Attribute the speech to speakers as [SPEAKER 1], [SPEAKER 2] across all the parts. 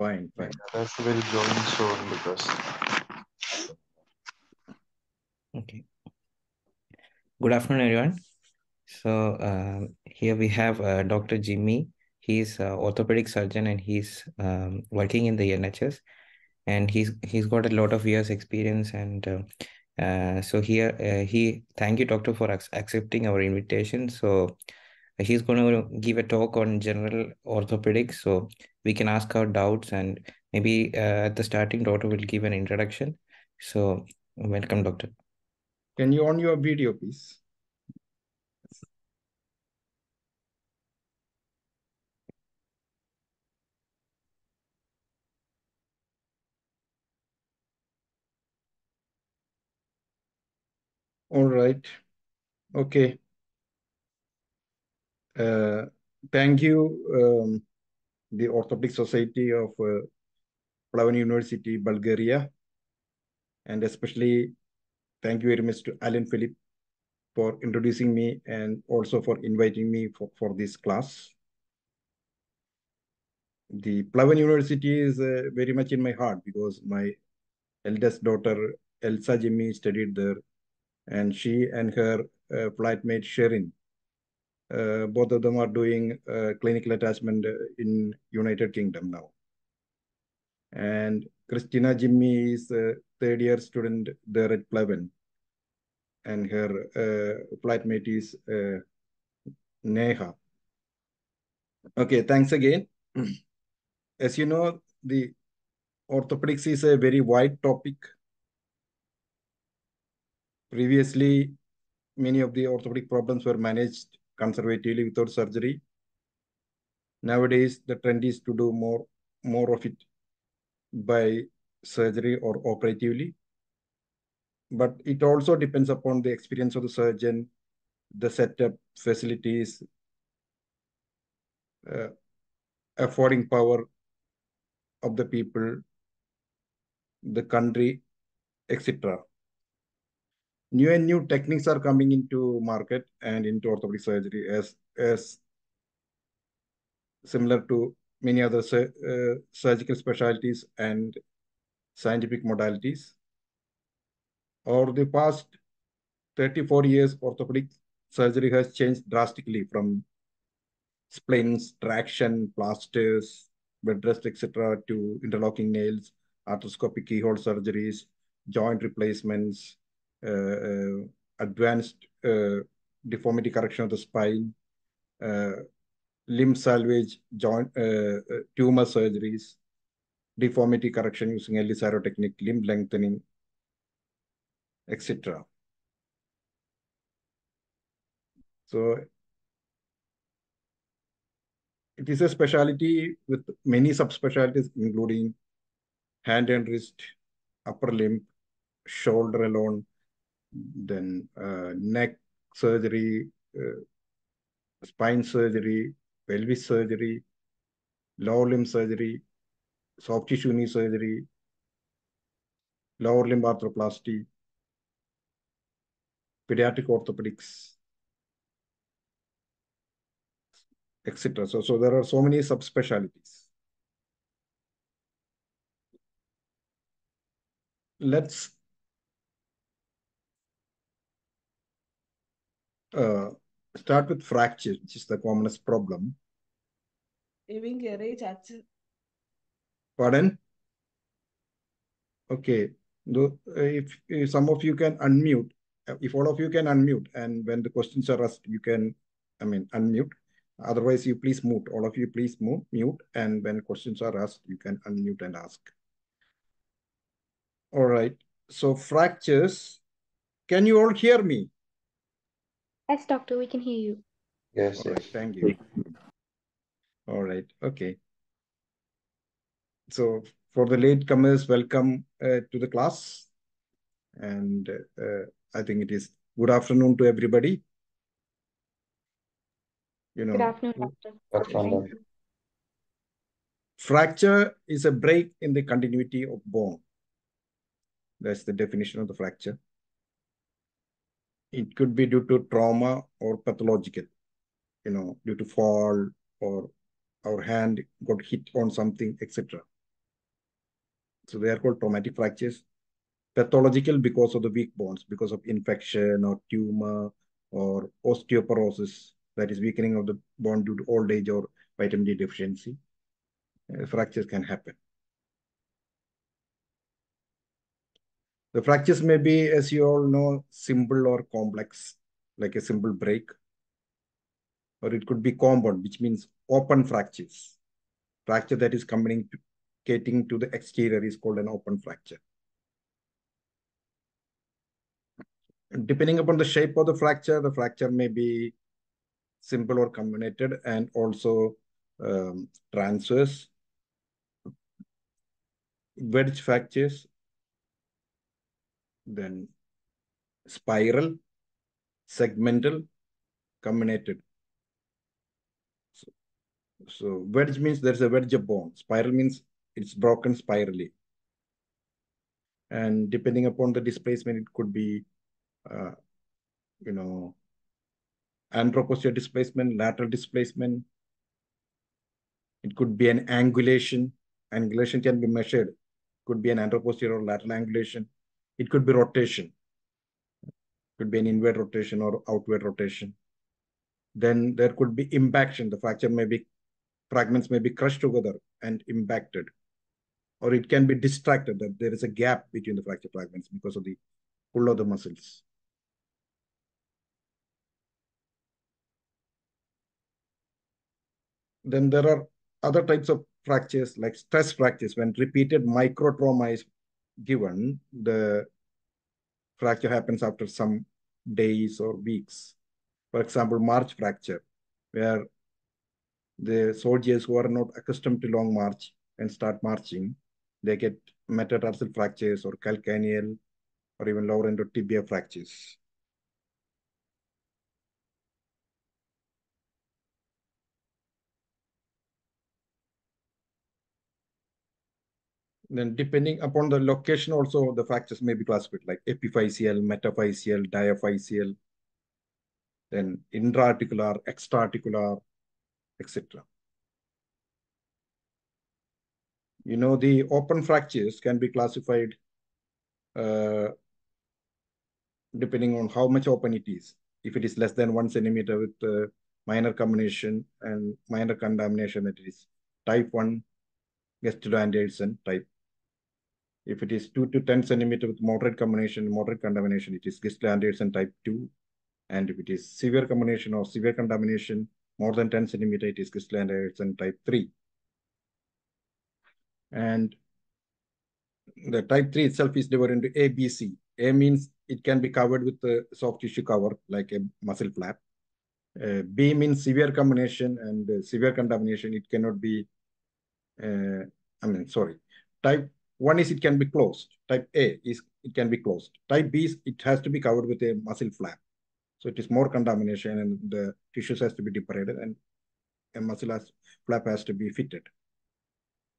[SPEAKER 1] Fine, fine.
[SPEAKER 2] That's very join soon because
[SPEAKER 3] Okay. Good afternoon, everyone. So uh, here we have uh, Dr. Jimmy. He's an orthopedic surgeon and he's um, working in the NHS. And he's he's got a lot of years experience. And uh, uh, so here uh, he thank you, doctor, for ac- accepting our invitation. So he's going to give a talk on general orthopedics. So we can ask our doubts and maybe uh, at the starting, doctor will give an introduction. So welcome, doctor.
[SPEAKER 1] Can you on your video, please? All right. Okay. Uh, thank you, um, the Orthopedic Society of uh, University, Bulgaria, and especially thank you very much to Alan Philip for introducing me and also for inviting me for, for this class. The Pleven University is uh, very much in my heart because my eldest daughter, Elsa Jimmy, studied there, and she and her uh, flatmate, Sherin, both of them are doing uh, clinical attachment in United Kingdom now. And Christina Jimmy is a third year student there at Pleven. And her uh, flatmate is uh, Neha. Okay, thanks again. As you know, the orthopedics is a very wide topic. Previously, many of the orthopedic problems were managed conservatively without surgery. Nowadays, the trend is to do more, more of it by surgery or operatively. But it also depends upon the experience of the surgeon, the setup, facilities, uh, affording power of the people, the country, etc. New and new techniques are coming into market and into orthopedic surgery as as similar to many other uh, surgical specialties and scientific modalities. Over the past 34 years, orthopedic surgery has changed drastically from splints, traction, plasters, bed rest, etc., to interlocking nails, arthroscopic keyhole surgeries, joint replacements, Uh, uh, advanced uh, deformity correction of the spine, uh, limb salvage, joint tumor surgeries, deformity correction using Ilizarov technique, limb lengthening, etc. So it is a specialty with many subspecialties, including hand and wrist, upper limb, shoulder alone, then uh, neck surgery, uh, spine surgery, pelvis surgery, lower limb surgery, soft tissue knee surgery, lower limb arthroplasty, pediatric orthopedics, etc. So, so there are so many subspecialties. Let's uh, start with fracture, which is the commonest problem. Pardon? Okay. If, if some of you can unmute, if all of you can unmute, and when the questions are asked, you can, I mean, unmute. Otherwise, you please mute. All of you please mute, mute, and when questions are asked, you can unmute and ask. All right. So fractures. Can you all hear me?
[SPEAKER 4] Yes, doctor, we can hear you.
[SPEAKER 2] yes,
[SPEAKER 1] All right,
[SPEAKER 2] yes.
[SPEAKER 1] thank you. All right, okay. So for the latecomers, welcome uh, to the class. And uh, I think it is good afternoon to everybody. You know,
[SPEAKER 4] Good afternoon, doctor.
[SPEAKER 2] That's
[SPEAKER 4] Thank
[SPEAKER 2] wonderful.
[SPEAKER 4] you.
[SPEAKER 1] fracture is a break in the continuity of bone. That's the definition of the fracture. It could be due to trauma or pathological, you know, due to fall or our hand got hit on something, etc. So they are called traumatic fractures. Pathological because of the weak bones, because of infection or tumor or osteoporosis, that is weakening of the bone due to old age or vitamin D deficiency. Uh, fractures can happen. The fractures may be, as you all know, simple or complex, like a simple break. Or it could be compound, which means open fractures. Fracture that is communicating to the exterior is called an open fracture. Depending upon the shape of the fracture, the fracture may be simple or comminuted and also um, transverse. Wedge fractures then spiral, segmental, comminuted. So, so wedge means there's a wedge of bone. Spiral means it's broken spirally. And depending upon the displacement, it could be, uh, you know, anteroposterior displacement, lateral displacement. It could be an angulation. Angulation can be measured. Could be an anteroposterior or lateral angulation. It could be rotation. Could be an inward rotation or outward rotation. Then there could be impaction. The fracture may be, fragments may be crushed together and impacted. Or it can be distracted, that there is a gap between the fracture fragments because of the pull of the muscles. Then there are other types of fractures like stress fractures. When repeated micro trauma is given, the fracture happens after some days or weeks. For example, march fracture, where the soldiers who are not accustomed to long march and start marching, they get metatarsal fractures or calcaneal or even lower end of tibia fractures. Then depending upon the location also, the fractures may be classified like epiphyseal, metaphyseal, diaphyseal, then intraarticular, extraarticular, etc. You know, the open fractures can be classified uh, depending on how much open it is. If it is less than one centimeter with uh, minor comminution and minor contamination, it is type 1 Gustilo-Anderson type if it is 2 to 10 centimeter with moderate comminution, moderate contamination, it is Gustilo-Anderson type 2. And if it is severe comminution or severe contamination, more than 10 centimeter, it is Gustilo-Anderson type 3. And the type 3 itself is divided into A, B, C. A means it can be covered with a soft tissue cover, like a muscle flap. Uh, B means severe comminution and uh, severe contamination. It cannot be, uh, I mean, sorry. Type one is it can be closed. Type A is it can be closed. Type B is it has to be covered with a muscle flap. So it is more contamination and the tissues has to be debrided and a muscle has, flap has to be fitted.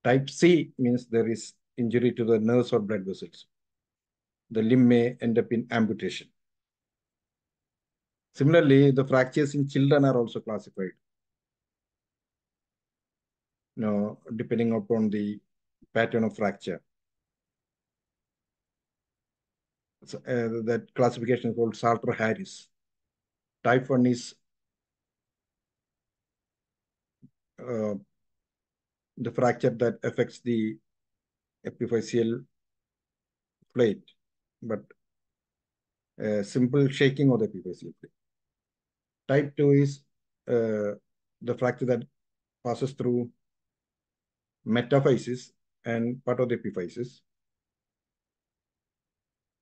[SPEAKER 1] Type C means there is injury to the nerves or blood vessels. The limb may end up in amputation. Similarly, the fractures in children are also classified. You know, depending upon the pattern of fracture. So, uh, that classification is called Salter-Harris. Type 1 is uh, the fracture that affects the epiphyseal plate, but uh, simple shaking of the epiphyseal plate. Type 2 is uh, the fracture that passes through metaphysis and part of the epiphysis.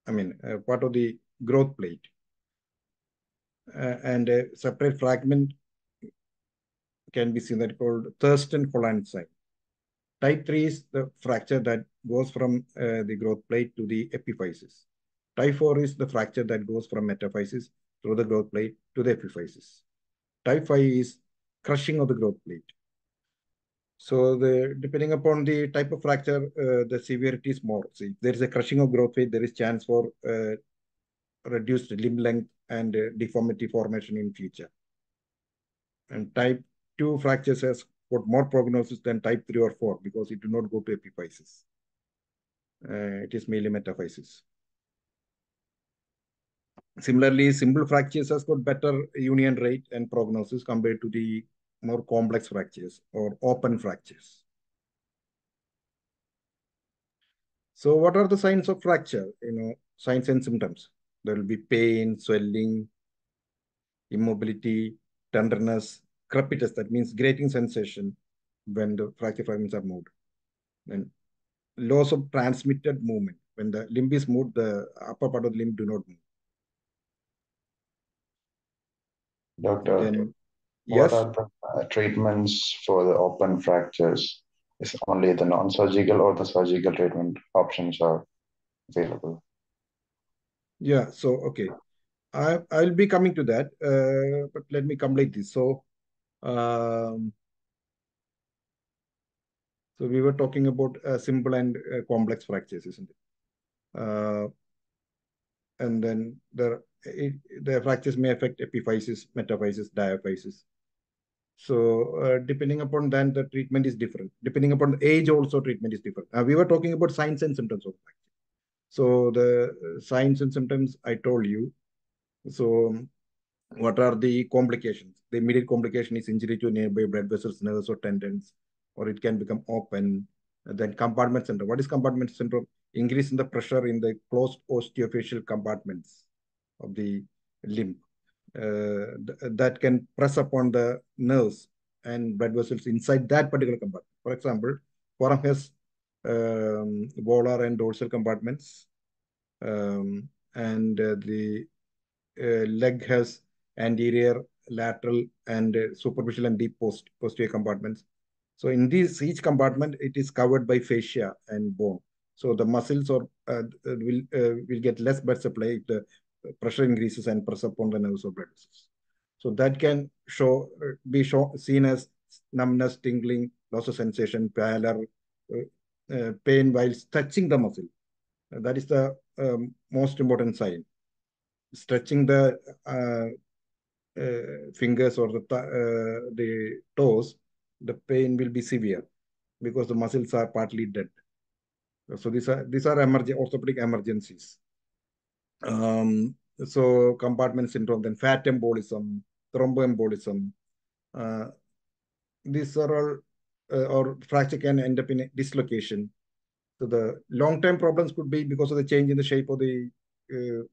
[SPEAKER 1] I mean, uh, part of the growth plate. Uh, and a separate fragment can be seen that called Thurston-Holland sign. Type 3 is the fracture that goes from uh, the growth plate to the epiphysis. Type 4 is the fracture that goes from metaphysis through the growth plate to the epiphysis. Type 5 is crushing of the growth plate. So the depending upon the type of fracture, uh, the severity is more. See, there is a crushing of growth plate, there is chance for uh, reduced limb length and uh, deformity formation in future. And type 2 fractures has got more prognosis than type 3 or 4 because it do not go to epiphysis. uh, it is mainly metaphysis. Similarly, simple fractures has got better union rate and prognosis compared to the more complex fractures or open fractures. So what are the signs of fracture? You know, signs and symptoms. There will be pain, swelling, immobility, tenderness, crepitus, that means grating sensation when the fracture fragments are moved. Then loss of transmitted movement. When the limb is moved, the upper part of the limb do not move.
[SPEAKER 2] Doctor,
[SPEAKER 1] Then,
[SPEAKER 2] what are the uh, treatments for the open fractures? Is only the non-surgical or the surgical treatment options are available?
[SPEAKER 1] yeah. So okay, I I'll be coming to that. Uh, but let me complete this. So, um, so we were talking about uh, simple and uh, complex fractures, isn't it? Uh, and then the it, the fractures may affect epiphysis, metaphysis, diaphysis. So uh, depending upon that, the treatment is different. Depending upon the age, also treatment is different. Uh, we were talking about signs and symptoms of fracture. So the uh, signs and symptoms I told you. So what are the complications? The immediate complication is injury to nearby blood vessels, nerves, or tendons, or it can become open. And then compartment syndrome. What is compartment syndrome? Increase in the pressure in the closed osteofascial compartments of the limb. Uh, th that can press upon the nerves and blood vessels inside that particular compartment. For example, forearm has um, volar and dorsal compartments, um, and uh, the uh, leg has anterior, lateral, and superficial and deep post posterior compartments. So in this each compartment, it is covered by fascia and bone. So the muscles or uh, will uh, will get less blood supply if the pressure increases and pressure upon the nerves or blood vessels. So that can show be show, seen as numbness, tingling, loss of sensation, pallor, uh, uh, pain while stretching the muscle. that is the um, most important sign. Stretching the uh, uh, fingers or the uh, the toes, the pain will be severe because the muscles are partly dead. So these are these are emerg orthopedic emergencies. Um, so compartment syndrome, then fat embolism, thromboembolism. Uh, these are all, uh, or fracture can end up in dislocation. So the long-term problems could be because of the change in the shape of the uh,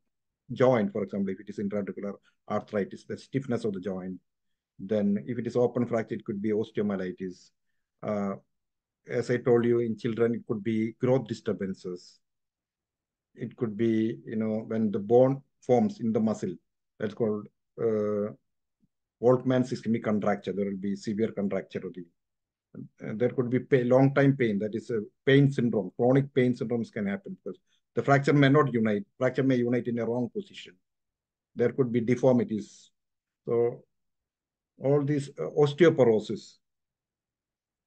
[SPEAKER 1] joint, for example, if it is intra-articular arthritis, the stiffness of the joint. Then if it is open fracture, it could be osteomyelitis. Uh, as I told you, in children, it could be growth disturbances. It could be, you know, when the bone forms in the muscle, that's called uh, Volkmann's ischemic contracture. There will be severe contracture uh, there could be long time pain that is a pain syndrome. Chronic pain syndromes can happen because the fracture may not unite fracture may unite in a wrong position. There could be deformities. So all these uh, osteoporosis.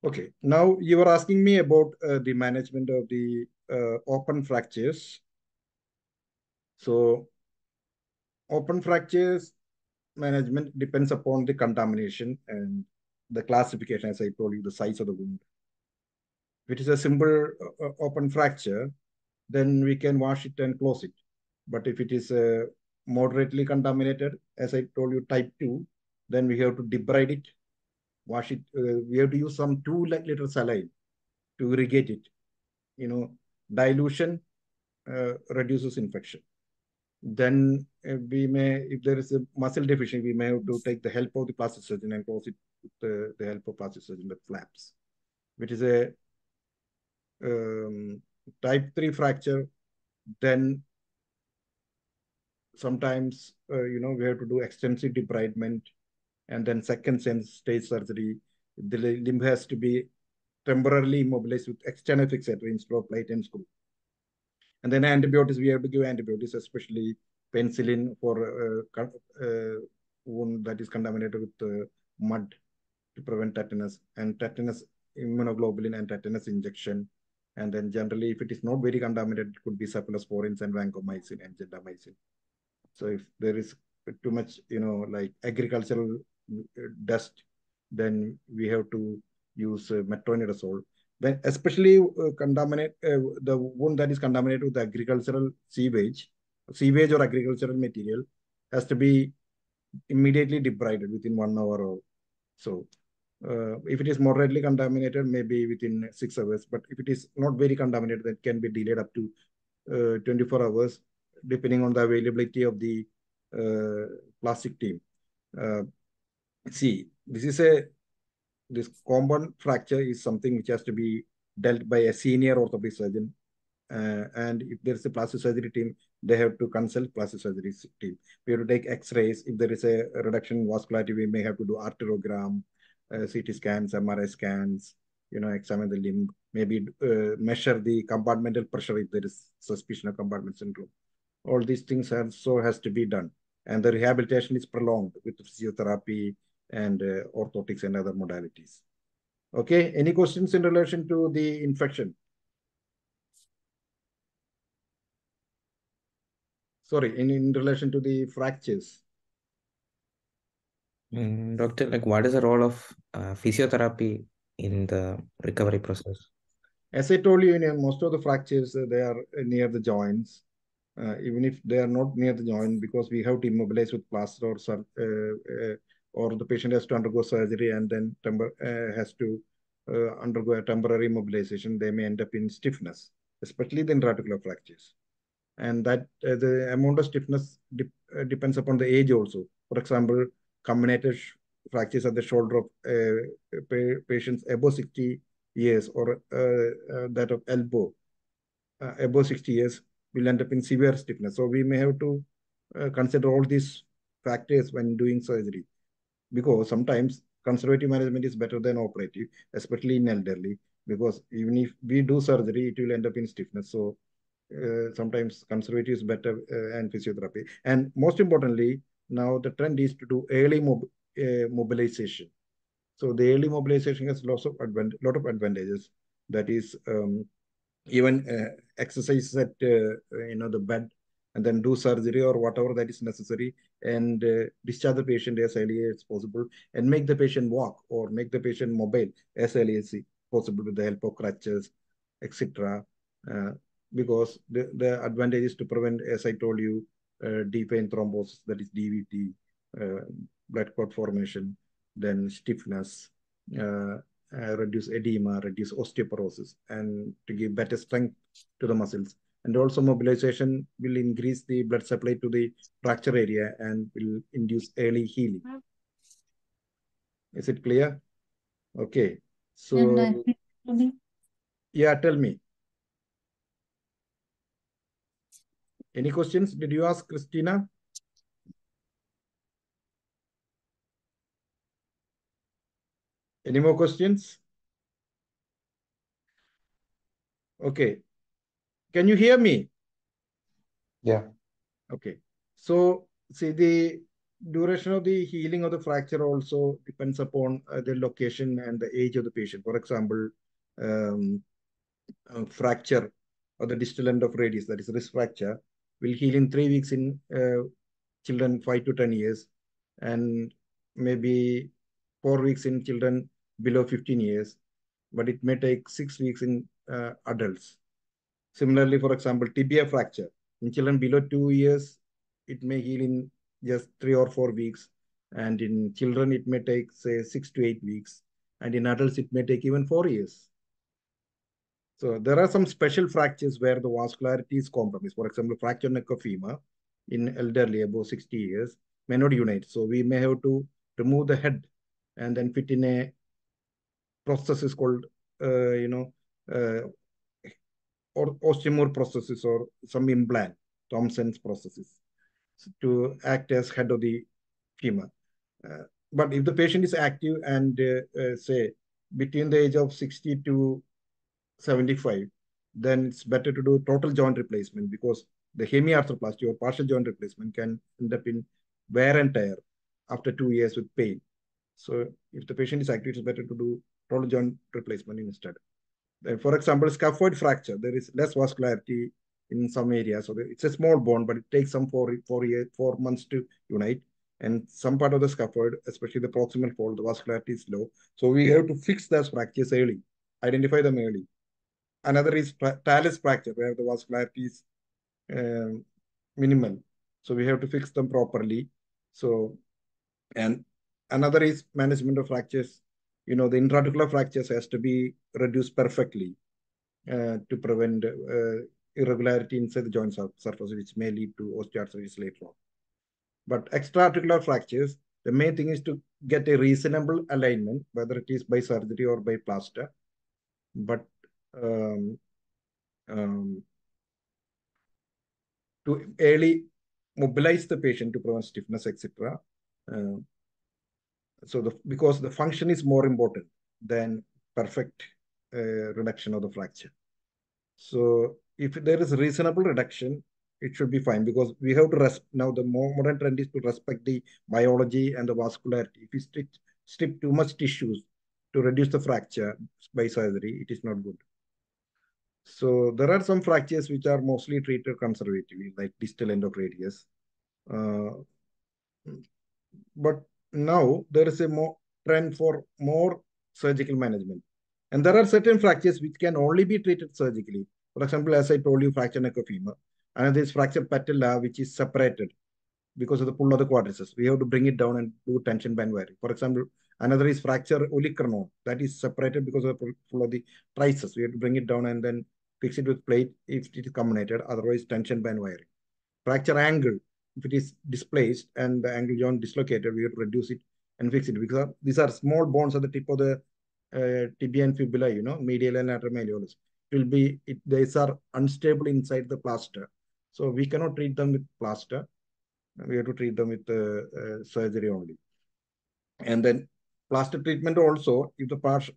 [SPEAKER 1] Okay now you were asking me about uh, the management of the uh, open fractures so open fractures management depends upon the contamination and the classification, as I told you, the size of the wound. If it is a simple uh, open fracture, then we can wash it and close it. But if it is uh, moderately contaminated, as I told you, type 2, then we have to debride it, wash it. Uh, we have to use some 2 liter saline to irrigate it. You know, dilution uh, reduces infection. Then uh, we may, if there is a muscle deficiency, we may have to take the help of the plastic surgeon and close it with the, the help of plastic surgeon with flaps, which is a um, type 3 fracture. Then sometimes, uh, you know, we have to do extensive debridement and then second stage surgery. The limb has to be temporarily immobilized with external fixator instead of plate and screw. And then antibiotics, we have to give antibiotics, especially penicillin for uh, uh, wound that is contaminated with uh, mud to prevent tetanus and tetanus immunoglobulin and tetanus injection. And then generally, if it is not very contaminated, it could be cephalosporins and vancomycin and gentamicin. So if there is too much, you know, like agricultural dust, then we have to use uh, metronidazole. When especially uh, contaminate uh, the wound that is contaminated with agricultural sewage, sewage or agricultural material has to be immediately debrided within one hour or so. Uh, if it is moderately contaminated, maybe within six hours. But if it is not very contaminated, that can be delayed up to uh, 24 hours, depending on the availability of the uh, plastic team. Uh, see, this is a this compound fracture is something which has to be dealt by a senior orthopedic surgeon. Uh, and if there is a plastic surgery team, they have to consult plastic surgery team. We have to take X-rays. If there is a reduction in vascularity, we may have to do arteriogram, uh, CT scans, MRI scans, you know, examine the limb, maybe uh, measure the compartmental pressure if there is suspicion of compartment syndrome. All these things also has to be done. And the rehabilitation is prolonged with physiotherapy and uh, orthotics and other modalities. Okay, any questions in relation to the infection? Sorry, in, in relation to the fractures.
[SPEAKER 3] Mm, doctor, like what is the role of uh, physiotherapy in the recovery process?
[SPEAKER 1] As I told you, in most of the fractures, uh, they are near the joints. Uh, even if they are not near the joint, because we have to immobilize with plaster or uh, uh, or the patient has to undergo surgery and then uh, has to uh, undergo a temporary mobilization, they may end up in stiffness, especially the intra-articular fractures. And that uh, the amount of stiffness de depends upon the age also. For example, comminuted fractures at the shoulder of uh, patients above 60 years or uh, uh, that of elbow uh, above 60 years will end up in severe stiffness. So we may have to consider all these factors when doing surgery because sometimes conservative management is better than operative, especially in elderly, because even if we do surgery, it will end up in stiffness. So uh, sometimes conservative is better uh, and physiotherapy. And most importantly, now the trend is to do early mob uh, mobilization. So the early mobilization has lots of lot of advantages. That is, um, even uh, exercises at uh, you know the bed and then do surgery or whatever that is necessary and uh, discharge the patient as early as possible and make the patient walk or make the patient mobile as early as possible with the help of crutches, etc. Uh, because the, the advantage is to prevent, as I told you, uh, deep vein thrombosis, that is DVT, uh, blood clot formation, then stiffness, uh, uh, reduce edema, reduce osteoporosis, and to give better strength to the muscles and also mobilization will increase the blood supply to the fracture area and will induce early healing. Is it clear? Okay. So, yeah, tell me. Any questions? Did you ask Christina? Any more questions? Okay. Can you hear me?
[SPEAKER 2] Yeah.
[SPEAKER 1] Okay. So, see, the duration of the healing of the fracture also depends upon uh, the location and the age of the patient. For example, um, fracture or the distal end of radius, that is wrist fracture, will heal in three weeks in uh, children five to 10 years, and maybe four weeks in children below 15 years, but it may take six weeks in uh, adults. Similarly, for example, tibia fracture. In children below two years, it may heal in just three or four weeks. And in children, it may take, say, six to eight weeks. And in adults, it may take even four years. So there are some special fractures where the vascularity is compromised. For example, fracture neck of femur in elderly above 60 years may not unite. So we may have to remove the head and then fit in a process is called, uh, you know, uh, or Austin Moore prosthesis or some implant, Thompson's prosthesis, to act as head of the femur. Uh, but if the patient is active and uh, uh, say between the age of 60 to 75, then it's better to do total joint replacement because the hemiarthroplasty or partial joint replacement can end up in wear and tear after two years with pain. So if the patient is active, it's better to do total joint replacement instead for example, scaphoid fracture, there is less vascularity in some areas. So it's a small bone, but it takes some four, four, year, four months to unite. And some part of the scaphoid, especially the proximal fold, the vascularity is low. So we have to fix those fractures early identify them early. Another is talus fracture, where the vascularity is um, minimal. So we have to fix them properly. So, and another is management of fractures. You know, the intraarticular fractures has to be reduced perfectly uh, to prevent uh, irregularity inside the joint surface, which may lead to osteoarthritis later on. But extraarticular fractures, the main thing is to get a reasonable alignment, whether it is by surgery or by plaster. But um, um, to early mobilize the patient to prevent stiffness, etc. Uh, so the because the function is more important than perfect reduction of the fracture. So if there is reasonable reduction, it should be fine because we have to rest now the more modern trend is to respect the biology and the vascularity. If we strip, strip too much tissues to reduce the fracture by surgery, it is not good. So there are some fractures which are mostly treated conservatively, like distal end of radius. Uh, but now there is a more trend for more surgical management. And there are certain fractures which can only be treated surgically. For example, as I told you, fracture neck of femur. Another is fracture patella, which is separated because of the pull of the quadriceps. We have to bring it down and do tension band wiring. For example, another is fracture olecranon. That is separated because of the pull of the triceps. We have to bring it down and then fix it with plate if it is comminuted. Otherwise, tension band wiring. Fracture angle, if it is displaced and the angle joint dislocated, we have to reduce it and fix it because these are small bones at the tip of the uh, tibia and fibula, you know, medial and lateral malleolus. It will be, it, these are unstable inside the plaster. So we cannot treat them with plaster. We have to treat them with uh, uh, surgery only. And then plaster treatment also, if the part,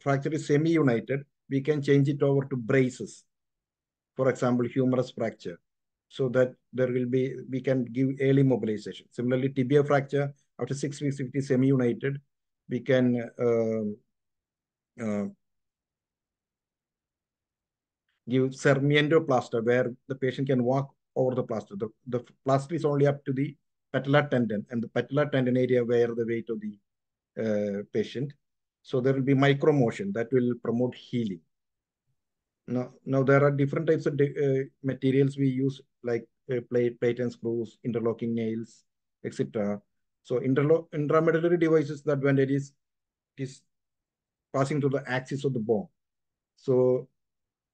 [SPEAKER 1] fracture is semi-united, we can change it over to braces. For example, humerus fracture. So that there will be, we can give early mobilization. Similarly, tibia fracture, after six weeks, if it is semi-united, we can uh, uh, give plaster where the patient can walk over the plaster. The, the plaster is only up to the patellar tendon and the patellar tendon area where the weight of the uh, patient. So there will be micro motion that will promote healing. Now, now there are different types of uh, materials we use like uh, plate, plate and screws, interlocking nails, etc. So interlo intramedullary devices, the advantage is, is passing to the axis of the bone. So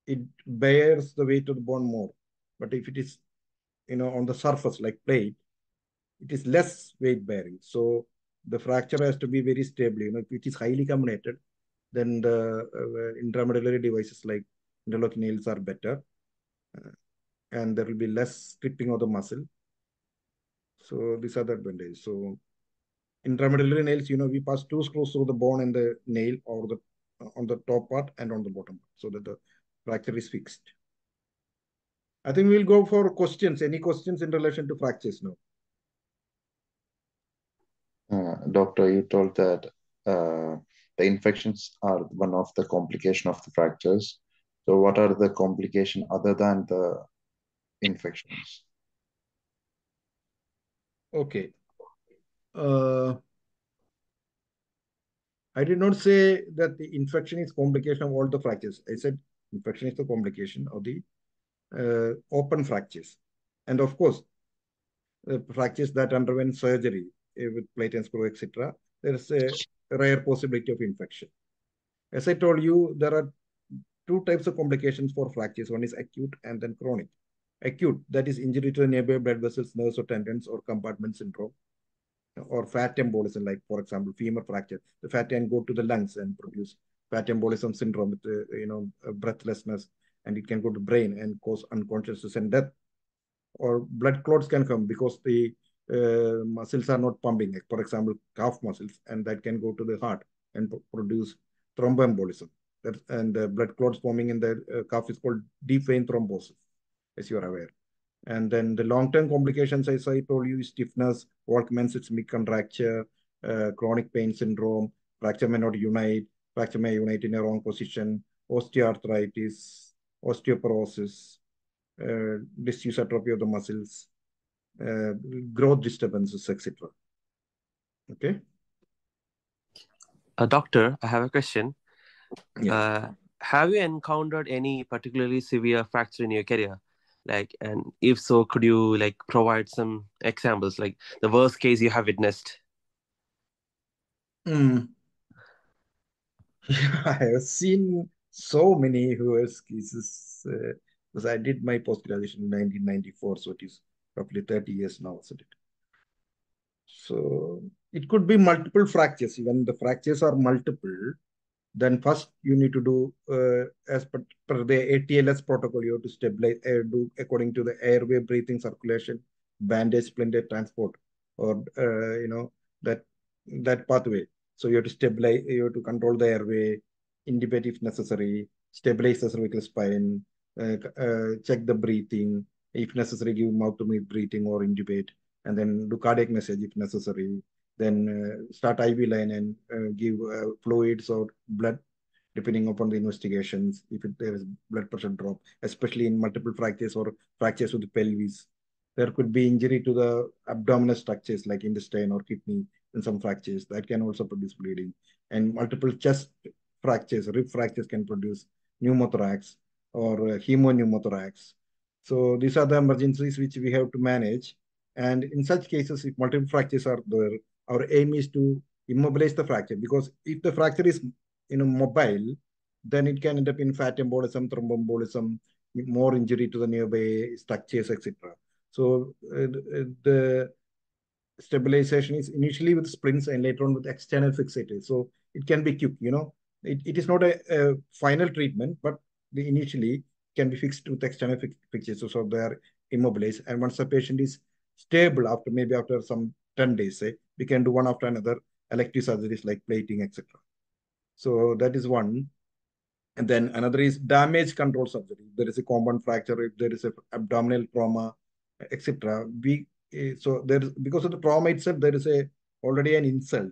[SPEAKER 1] it bears the weight of the bone more. But if it is, you know, on the surface like plate, it is less weight bearing. So the fracture has to be very stable. You know, if it is highly comminuted, then the uh, intramedullary devices like interlocking nails are better. Uh, and there will be less stripping of the muscle. So these are the advantages. So intramedullary nails, you know, we pass two screws through the bone and the nail or the on the top part and on the bottom part so that the fracture is fixed. I think we'll go for questions. Any questions in relation to fractures now?
[SPEAKER 2] Uh, doctor, you told that uh, the infections are one of the complication of the fractures. So what are the complication other than the infections?
[SPEAKER 1] Okay. Uh, I did not say that the infection is complication of all the fractures. I said Infection is the complication of the uh, open fractures. And of course, the fractures that underwent surgery uh, with plate and screw, etc., there is a rare possibility of infection. As I told you, there are two types of complications for fractures. One is acute and then chronic. Acute, that is injury to the nearby blood vessels, nerves or tendons or compartment syndrome or fat embolism, like for example, femur fracture. The fat can go to the lungs and produce fat embolism syndrome, with, uh, you know, uh, breathlessness, and it can go to brain and cause unconsciousness and death. Or blood clots can come because the uh, muscles are not pumping, like for example, calf muscles, and that can go to the heart and produce thromboembolism. That, and uh, blood clots forming in the uh, calf is called deep vein thrombosis, as you are aware. And then the long-term complications, as I told you, is stiffness, Volkmann's ischemic contracture, uh, chronic pain syndrome, fracture may not unite, fracture may unite in a wrong position, osteoarthritis, osteoporosis, uh, disuse atrophy of the muscles, uh, growth disturbances, etc. Okay.
[SPEAKER 5] Uh, doctor, I have a question.
[SPEAKER 1] Yeah.
[SPEAKER 5] Uh, have you encountered any particularly severe fracture in your career? Like, and if so, could you like provide some examples, like the worst case you have witnessed?
[SPEAKER 1] Mm. I have seen so many worst cases uh, because I did my post graduation in 1994, so it is roughly 30 years now, isn't it? So it could be multiple fractures. even the fractures are multiple, then first you need to do uh, as per, per the ATLS protocol, you have to stabilize, uh, do according to the airway breathing circulation, bandage, splendid transport, or uh, you know that that pathway. So you have to stabilize, you have to control the airway, intubate if necessary, stabilize the cervical spine, uh, uh, check the breathing, if necessary, give mouth to mouth breathing or intubate, and then do cardiac massage if necessary. Then uh, start IV line and uh, give uh, fluids or blood, depending upon the investigations. If it, there is blood pressure drop, especially in multiple fractures or fractures with the pelvis, there could be injury to the abdominal structures like intestine or kidney in some fractures that can also produce bleeding. And multiple chest fractures, rib fractures can produce pneumothorax or hemopneumothorax. So these are the emergencies which we have to manage. And in such cases, if multiple fractures are there, our aim is to immobilize the fracture because if the fracture is you know mobile, then it can end up in fat embolism, thromboembolism, more injury to the nearby structures, etc. So uh, the stabilization is initially with splints and later on with external fixators. So it can be quick, you know. It, it is not a, a final treatment, but the initially can be fixed with external fix. So, so they are immobilized. And once the patient is stable after maybe after some 10 days, say, we can do one after another elective surgeries like plating, etc. So that is one. And then another is damage control surgery. If There is a compound fracture, if there is a abdominal trauma, etc. We so there is because of the trauma itself, there is a already an insult.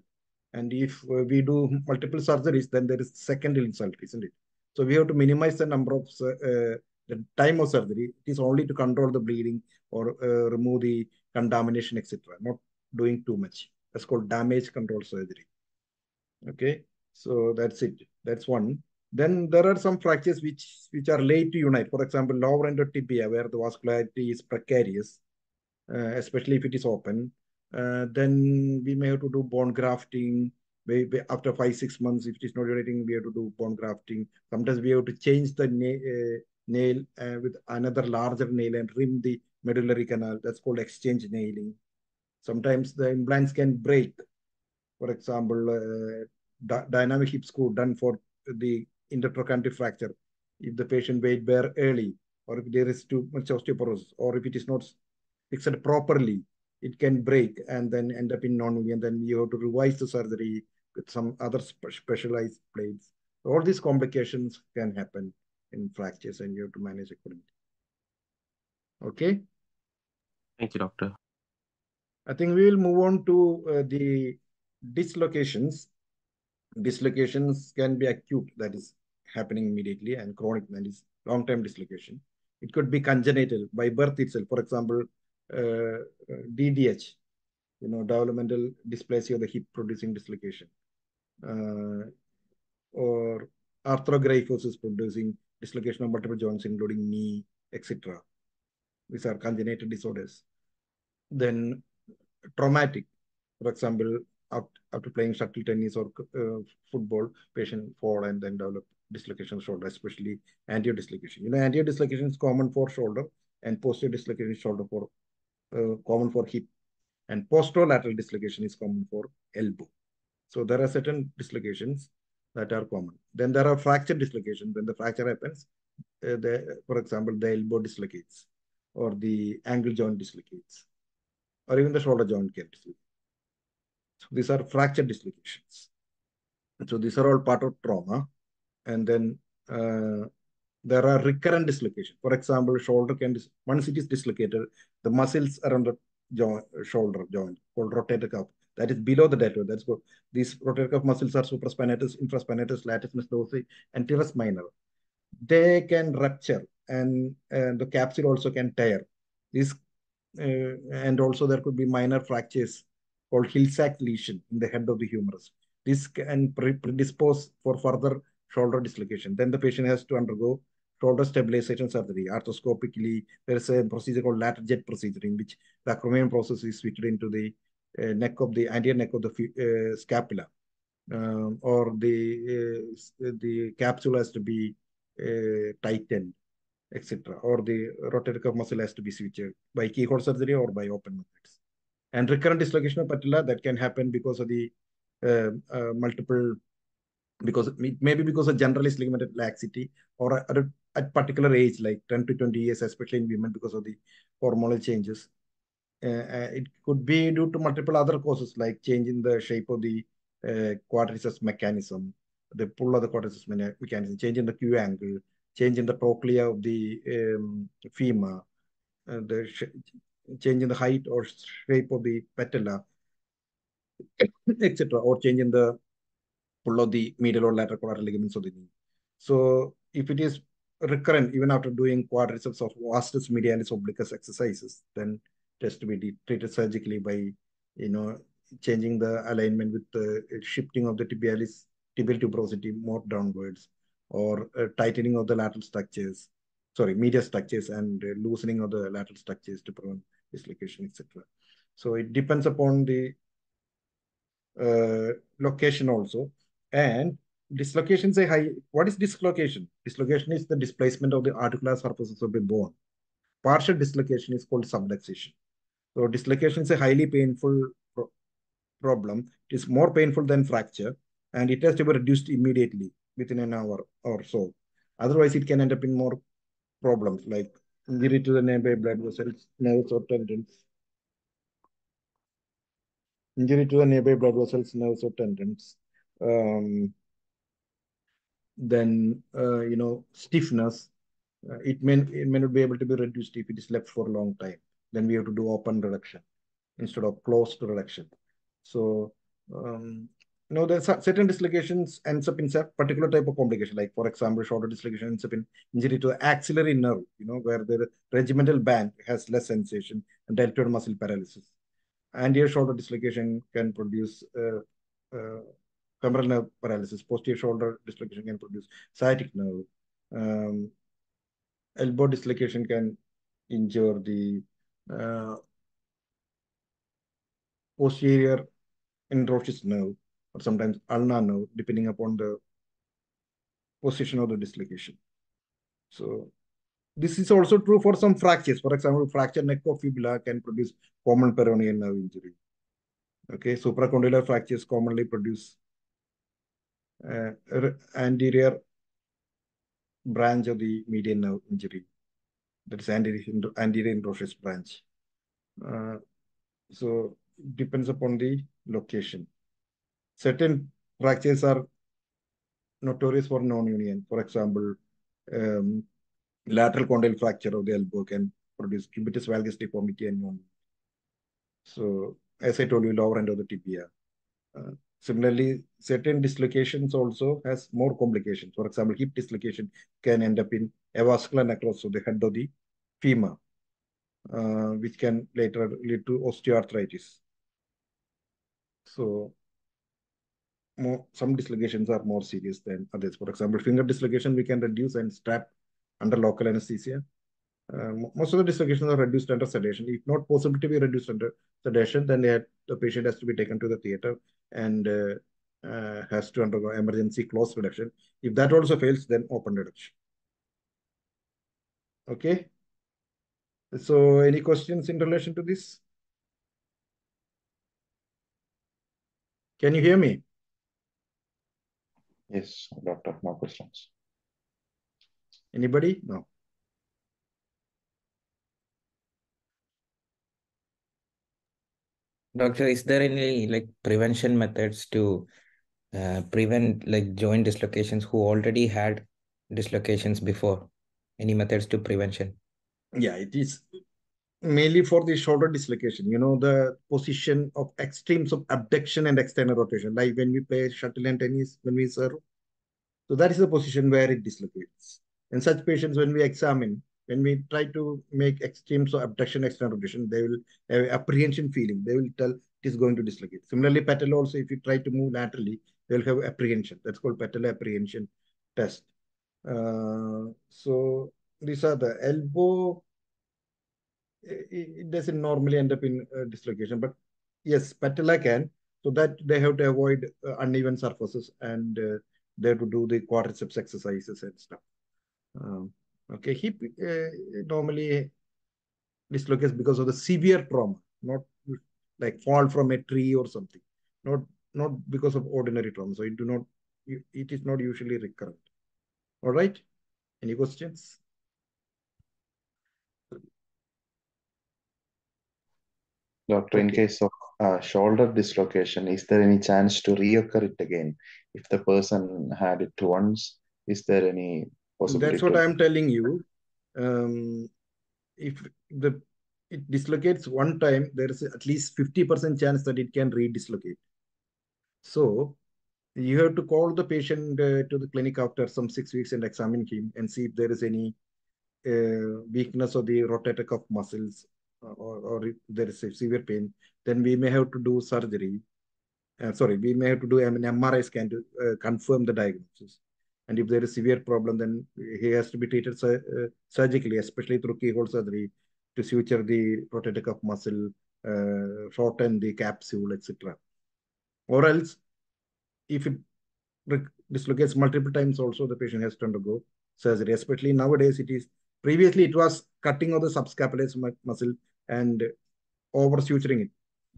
[SPEAKER 1] And if uh, we do multiple surgeries, then there is secondary insult, isn't it? So we have to minimize the number of uh, the time of surgery. It is only to control the bleeding or uh, remove the contamination, etc. Not doing too much. That's called damage control surgery. Okay, so that's it. That's one. Then there are some fractures which which are late to unite. For example, lower end of tibia where the vascularity is precarious, uh, especially if it is open. Uh, then we may have to do bone grafting. Maybe after five six months, if it is not uniting, we have to do bone grafting. Sometimes we have to change the na uh, nail uh, with another larger nail and rim the medullary canal. That's called exchange nailing. Sometimes the implants can break. For example, uh, dynamic hip screw done for the intertrochanteric fracture. If the patient weight bear early, or if there is too much osteoporosis, or if it is not fixed properly, it can break and then end up in non and then you have to revise the surgery with some other spe specialized plates. All these complications can happen in fractures and you have to manage accordingly. Okay.
[SPEAKER 5] Thank you, doctor.
[SPEAKER 1] I think we will move on to uh, the dislocations. Dislocations can be acute, that is happening immediately, and chronic, that is long-term dislocation. It could be congenital by birth itself. For example, uh, DDH, you know, developmental dysplasia of the hip producing dislocation. Uh, or arthrogryposis producing dislocation of multiple joints, including knee, etc. These are congenital disorders. Then traumatic, for example, after playing shuttle tennis or uh, football, patient fall and then develop dislocation shoulder, especially anterior dislocation. You know, anterior dislocation is common for shoulder and posterior dislocation is shoulder for uh, common for hip, and posterolateral dislocation is common for elbow. So there are certain dislocations that are common. Then there are fracture dislocations. When the fracture happens, uh, the, for example, the elbow dislocates or the ankle joint dislocates or even the shoulder joint can dislocate. So these are fracture dislocations. So these are all part of trauma. And then uh, there are recurrent dislocations. For example, shoulder can, once it is dislocated, the muscles around the shoulder joint called rotator cuff, that is below the deltoid. That's good. These rotator cuff muscles are supraspinatus, infraspinatus, latissimus dorsi, and teres minor. They can rupture and, and the capsule also can tear. This uh, and also there could be minor fractures called Hill-Sachs lesion in the head of the humerus. This can predispose for further shoulder dislocation. Then the patient has to undergo shoulder stabilization surgery. Arthroscopically, there is a procedure called Latarjet procedure in which the acromion process is fitted into the uh, neck of the anterior neck of the uh, scapula. Um, or the uh, the capsule has to be uh, tightened, etc. Or the rotator cuff muscle has to be switched by keyhole surgery or by open methods. And recurrent dislocation of patella that can happen because of the uh, uh, multiple, because it may be because of generalized ligamental laxity or at, at particular age, like 10 to 20 years, especially in women because of the hormonal changes. Uh, it could be due to multiple other causes like change in the shape of the uh, quadriceps mechanism, the pull of the quadriceps mechanism, change in the Q angle, change in the trochlea of the um, femur, uh, the change in the height or shape of the patella, etc., or change in the pull of the medial or lateral collateral ligaments of the knee. So if it is recurrent, even after doing quadriceps of vastus medialis obliquus exercises, then it has to be treated surgically by, you know, changing the alignment with the shifting of the tibialis, tibial tuberosity more downwards, or uh, tightening of the lateral structures, sorry, medial structures and uh, loosening of the lateral structures to prevent dislocation, etc. So it depends upon the uh, location also. And dislocation say high. What is dislocation? Dislocation is the displacement of the articular surfaces of the bone. Partial dislocation is called subluxation. So dislocation is a highly painful pro problem. It is more painful than fracture, and it has to be reduced immediately within an hour or so. Otherwise, it can end up in more problems like injury to the nearby blood vessels, nerves, or tendons. Injury to the nearby blood vessels, nerves, or tendons. Um, then, uh, you know, stiffness. Uh, it may it may not be able to be reduced if it is left for a long time. Then we have to do open reduction instead of closed reduction. So, um, you know, there's certain dislocations ends up in particular type of complication. Like, for example, shoulder dislocation ends up in injury to the axillary nerve, you know, where the regimental band has less sensation and deltoid muscle paralysis. And Anterior shoulder dislocation can produce uh, uh, femoral nerve paralysis. Posterior shoulder dislocation can produce sciatic nerve. Um, elbow dislocation can injure the uh, posterior interosseous nerve or sometimes ulnar nerve, depending upon the position of the dislocation. So this is also true for some fractures. For example, fracture neck of fibula can produce common peroneal nerve injury. Okay, supracondylar fractures commonly produce uh, anterior branch of the median nerve injury. That is anterior, anterior interosseous branch. Uh, so depends upon the location. Certain fractures are notorious for non-union. For example, um, lateral condyle fracture of the elbow can produce cubitus valgus deformity and non. So as I told you, lower end of the tibia. Uh, similarly, certain dislocations also has more complications. For example, hip dislocation can end up in avascular necrosis of the head of the femur, uh, which can later lead to osteoarthritis. So more, some dislocations are more serious than others. For example, finger dislocation we can reduce and strap under local anesthesia. Uh, most of the dislocations are reduced under sedation. If not possible to be reduced under sedation, then the patient has to be taken to the theater and uh, uh, has to undergo emergency close reduction. If that also fails, then open reduction. Okay. So any questions in relation to this? Can you hear me?
[SPEAKER 2] Yes, doctor, no questions.
[SPEAKER 1] Anybody? No.
[SPEAKER 3] Doctor, is there any like prevention methods to uh, prevent like joint dislocations who already had dislocations before? Any methods to prevention?
[SPEAKER 1] Yeah, it is mainly for the shoulder dislocation. You know, the position of extremes of abduction and external rotation, like when we play shuttle and tennis, when we serve. So that is the position where it dislocates. In such patients, when we examine, when we try to make extremes of abduction, external rotation, they will have apprehension feeling. They will tell it is going to dislocate. Similarly, patella also, if you try to move laterally, they will have apprehension. That's called patella apprehension test. Uh, so these are the elbow. It, doesn't normally end up in uh, dislocation, but yes, patella can. So that they have to avoid uh, uneven surfaces and uh, they have to do the quadriceps exercises and stuff. Um, okay, hip uh, normally dislocates because of the severe trauma, not like fall from a tree or something, not not because of ordinary trauma. So it do not, it is not usually recurrent. All right. Any questions?
[SPEAKER 2] Doctor, in case of uh, shoulder dislocation, is there any chance to reoccur it again? If the person had it once, is there any possibility?
[SPEAKER 1] That's what
[SPEAKER 2] to-
[SPEAKER 1] I'm telling you. Um, if the it dislocates one time, there is at least 50% chance that it can re-dislocate. So you have to call the patient uh, to the clinic after some six weeks and examine him and see if there is any uh, weakness of the rotator cuff muscles or, or there is a severe pain. Then we may have to do surgery. Uh, sorry, we may have to do an MRI scan to uh, confirm the diagnosis. And if there is severe problem, then he has to be treated uh, surgically, especially through keyhole surgery, to suture the rotator cuff muscle, uh, shorten the capsule, etc. Or else, if it dislocates multiple times, also the patient has to undergo surgery. Especially nowadays, it is previously it was cutting of the subscapularis mu- muscle and over suturing it,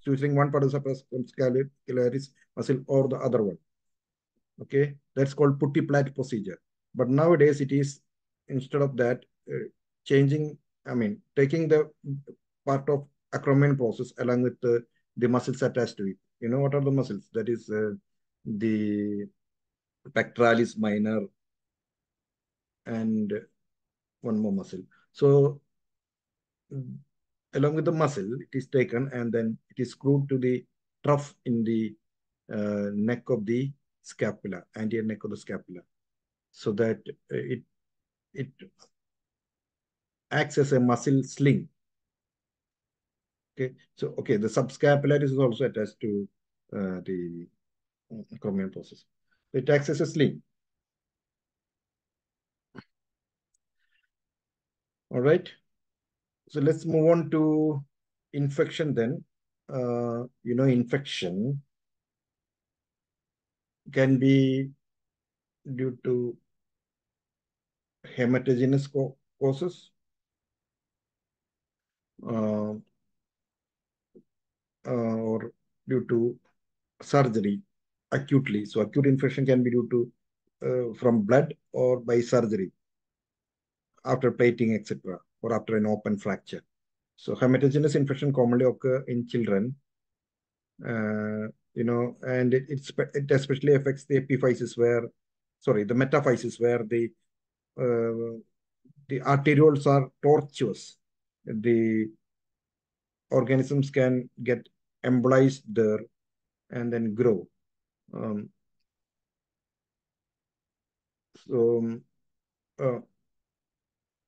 [SPEAKER 1] suturing one part of the subscapularis muscle or the other one. Okay, that's called Putti-Platt procedure. But nowadays, it is instead of that, uh, changing. I mean, taking the part of acromion process along with the, the muscles attached to it. You know what are the muscles? That is uh, the pectoralis minor and one more muscle. So along with the muscle, it is taken and then it is screwed to the trough in the uh, neck of the scapula, anterior neck of the scapula, so that uh, it it acts as a muscle sling. Okay, so okay, the subscapularis is also attached to uh, the acromion process. It acts as a sling. All right. So let's move on to infection then. Uh, you know, infection can be due to hematogenous causes. Uh, uh, or due to surgery acutely. So acute infection can be due to uh, from blood or by surgery after plating, etc., or after an open fracture. So hematogenous infection commonly occur in children, uh, you know, and it, it's, it especially affects the epiphysis where, sorry, the metaphysis where the uh, the arterioles are tortuous. The organisms can get embolized there and then grow. Um, so um, uh,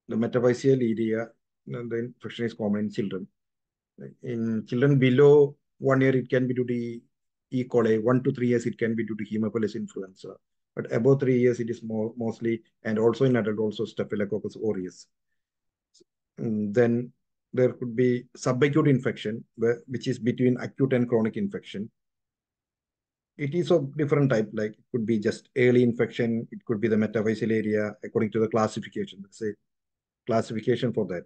[SPEAKER 1] the metaphyseal area, the infection is common in children. In children below one year, it can be due to E. coli. One to three years, it can be due to Haemophilus influenza. But above three years, it is more mostly, and also in adult, also Staphylococcus aureus. And then there could be subacute infection, which is between acute and chronic infection. It is of different type, like it could be just early infection, it could be the metaphyseal area, according to the classification. Let's say classification for that.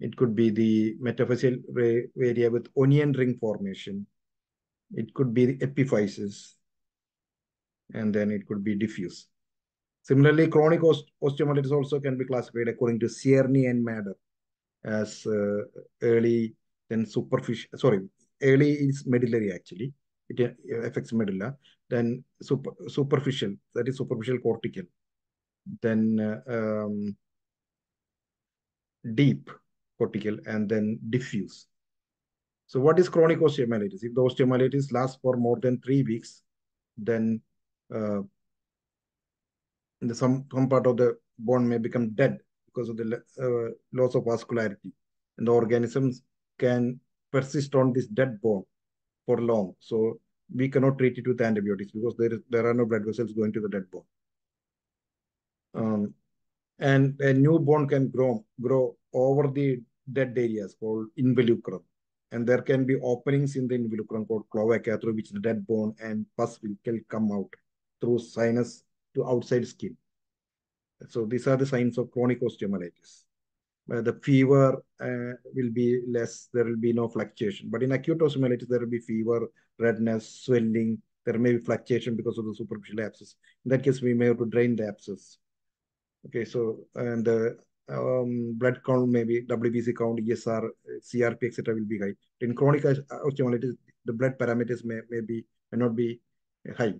[SPEAKER 1] It could be the metaphyseal area with onion ring formation. It could be the epiphysis. And then it could be diffuse. Similarly, chronic oste osteomyelitis also can be classified according to Cierney and Mader as uh, early, then superficial, sorry, early is medullary actually. It affects medulla. Then super, superficial, that is superficial cortical. Then uh, um, deep cortical and then diffuse. So what is chronic osteomyelitis? If the osteomyelitis lasts for more than three weeks, then uh, the, some, some part of the bone may become dead because of the uh, loss of vascularity. And the organisms can persist on this dead bone for long. So we cannot treat it with antibiotics because there, is, there are no blood vessels going to the dead bone. Um, and a new bone can grow grow over the dead areas called involucrum. And there can be openings in the involucrum called cloaca through which the dead bone and pus will come out through sinus to outside skin. So these are the signs of chronic osteomyelitis. Uh, the fever uh, will be less, there will be no fluctuation. But in acute osteomyelitis, there will be fever, redness, swelling. There may be fluctuation because of the superficial abscess. In that case, we may have to drain the abscess. Okay, so and the um, blood count maybe WBC count, ESR, CRP, etc. will be high. In chronic osteomyelitis, the blood parameters may, may be may not be high.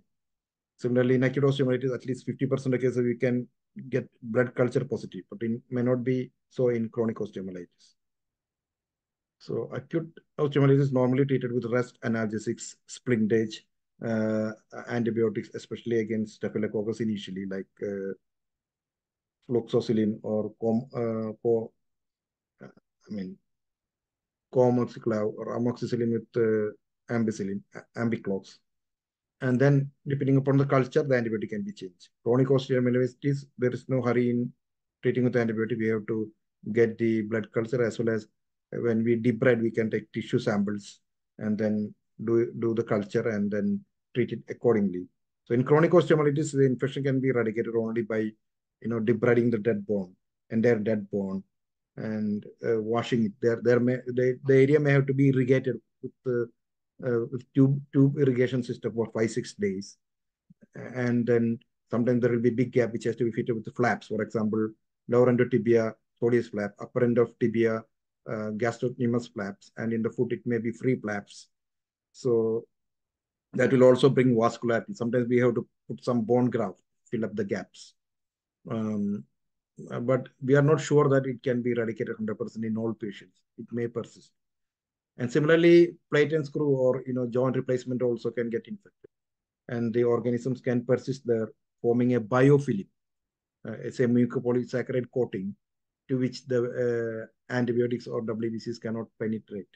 [SPEAKER 1] Similarly, in acute osteomyelitis, at least 50% of cases we can get blood culture positive, but it may not be so in chronic osteomyelitis. So acute osteomyelitis is normally treated with rest analgesics, splintage, uh, antibiotics, especially against staphylococcus initially, like uh, fluoxetine or com, uh, co, I mean, co-amoxiclav or amoxicillin with uh, ampicillin, Ampiclox. And then, depending upon the culture, the antibiotic can be changed. Chronic osteomyelitis, there is no hurry in treating with the antibiotic. We have to get the blood culture as well as when we debride, we can take tissue samples and then do, do the culture and then treat it accordingly. So in chronic osteomyelitis, the infection can be eradicated only by, you know, debriding the dead bone, entire dead bone, and uh, washing it. There, there may the, the area may have to be irrigated with the uh, with tube tube irrigation system for five six days, and then sometimes there will be big gap which has to be fitted with the flaps. For example, lower end of tibia soleus flap, upper end of tibia uh, gastrocnemius flaps, and in the foot it may be free flaps. So that will also bring vascularity. Sometimes we have to put some bone graft, fill up the gaps. Um, but we are not sure that it can be eradicated 100% in all patients. It may persist. And similarly, plate and screw or you know joint replacement also can get infected, and the organisms can persist there, forming a biofilm. Uh, it's a mucopolysaccharide coating to which the uh, antibiotics or WBCs cannot penetrate.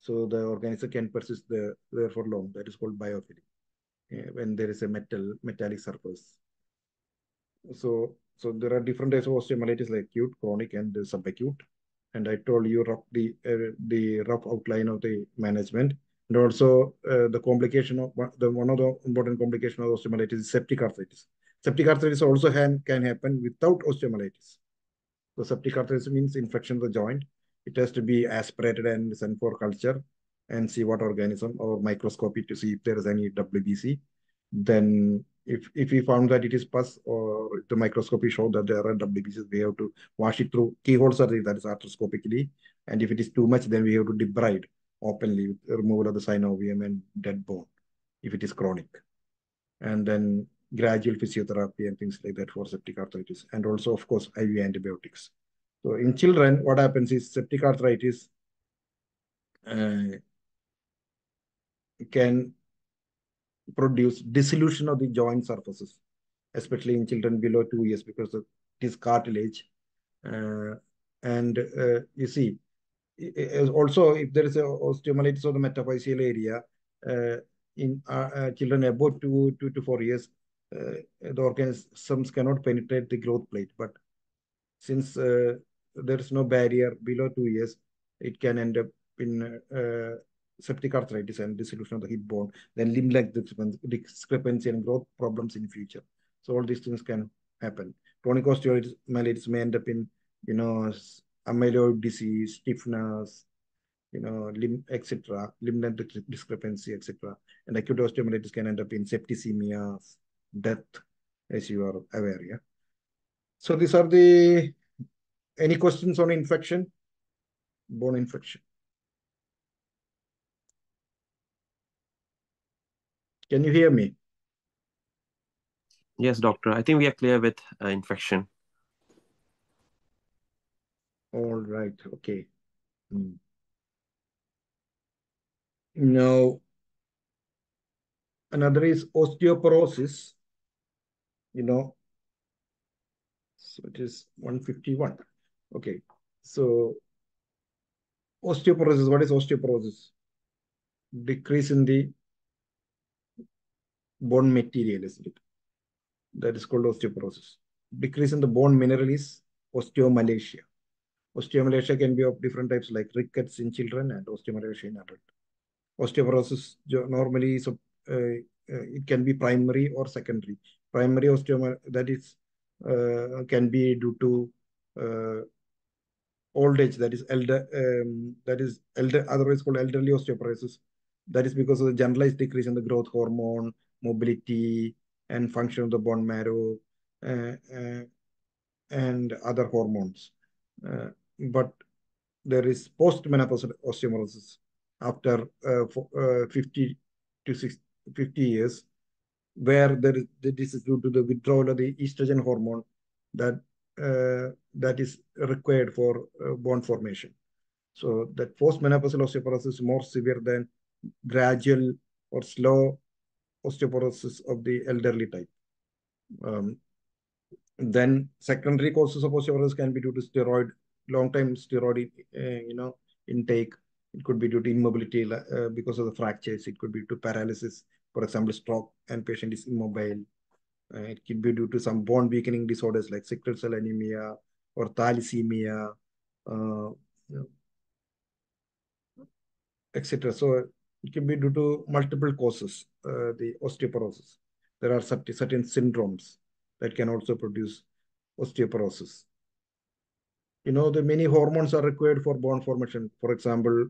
[SPEAKER 1] So the organism can persist there, there for long. That is called biofilm uh, when there is a metal metallic surface. So so there are different types of osteomyelitis like acute, chronic, and subacute. And I told you rough, the uh, the rough outline of the management, and also uh, the complication of the one of the important complication of osteomyelitis is septic arthritis. Septic arthritis also can, can happen without osteomyelitis. So septic arthritis means infection of the joint. It has to be aspirated and sent for culture and see what organism or microscopy to see if there is any WBC. Then if, if we found that it is pus or the microscopy showed that there are WBCs, we have to wash it through keyhole surgery, that is arthroscopically. And if it is too much, then we have to debride openly with removal of the synovium and dead bone if it is chronic. And then gradual physiotherapy and things like that for septic arthritis. And also, of course, IV antibiotics. So in children, what happens is septic arthritis uh, can produce dissolution of the joint surfaces, especially in children below two years because it is cartilage. Uh, and uh, you see, also if there is a osteomyelitis of the metaphyseal area uh, in uh, children above two, two to four years, uh, the organisms cannot penetrate the growth plate. But since uh, there is no barrier below two years, it can end up in uh, septic arthritis and dissolution of the hip bone, then limb length discrepancy and growth problems in future. So all these things can happen. Chronic osteomyelitis may end up in, you know, amyloid disease, stiffness, you know, limb, etc., limb length discrepancy, etc. And acute osteomyelitis can end up in septicemia, death, as you are aware. Yeah. So these are the any questions on infection, bone infection. Can you hear me?
[SPEAKER 5] Yes, doctor. I think we are clear with uh, infection.
[SPEAKER 1] All right. Okay. Hmm. Now, another is osteoporosis. You know, so it is 151. Okay. So, osteoporosis, what is osteoporosis? Decrease in the bone material, isn't it? That is called osteoporosis. decrease in the bone mineral is osteomalacia. Osteomalacia can be of different types like rickets in children and osteomalacia in adult. Osteoporosis normally is, uh, uh, it can be primary or secondary. Primary osteoma that is uh, can be due to uh, old age, that is elder, um, that is elder, otherwise called elderly osteoporosis. That is because of the generalized decrease in the growth hormone, mobility, and function of the bone marrow, uh, uh, and other hormones. Uh, but there is post-menopausal osteoporosis after for, uh, 50 to 60, 50 years, where there is, this is due to the withdrawal of the estrogen hormone that uh, that is required for uh, bone formation. So that post-menopausal osteoporosis is more severe than gradual or slow osteoporosis of the elderly type. Um, then secondary causes of osteoporosis can be due to steroid, long-time steroid, uh, you know, intake. It could be due to immobility uh, because of the fractures. It could be due to paralysis, for example, stroke, and patient is immobile. Uh, it could be due to some bone weakening disorders like sickle cell anemia or thalassemia, uh, etc. So it can be due to multiple causes, uh, the osteoporosis. There are certain, syndromes that can also produce osteoporosis. You know, the many hormones are required for bone formation. For example,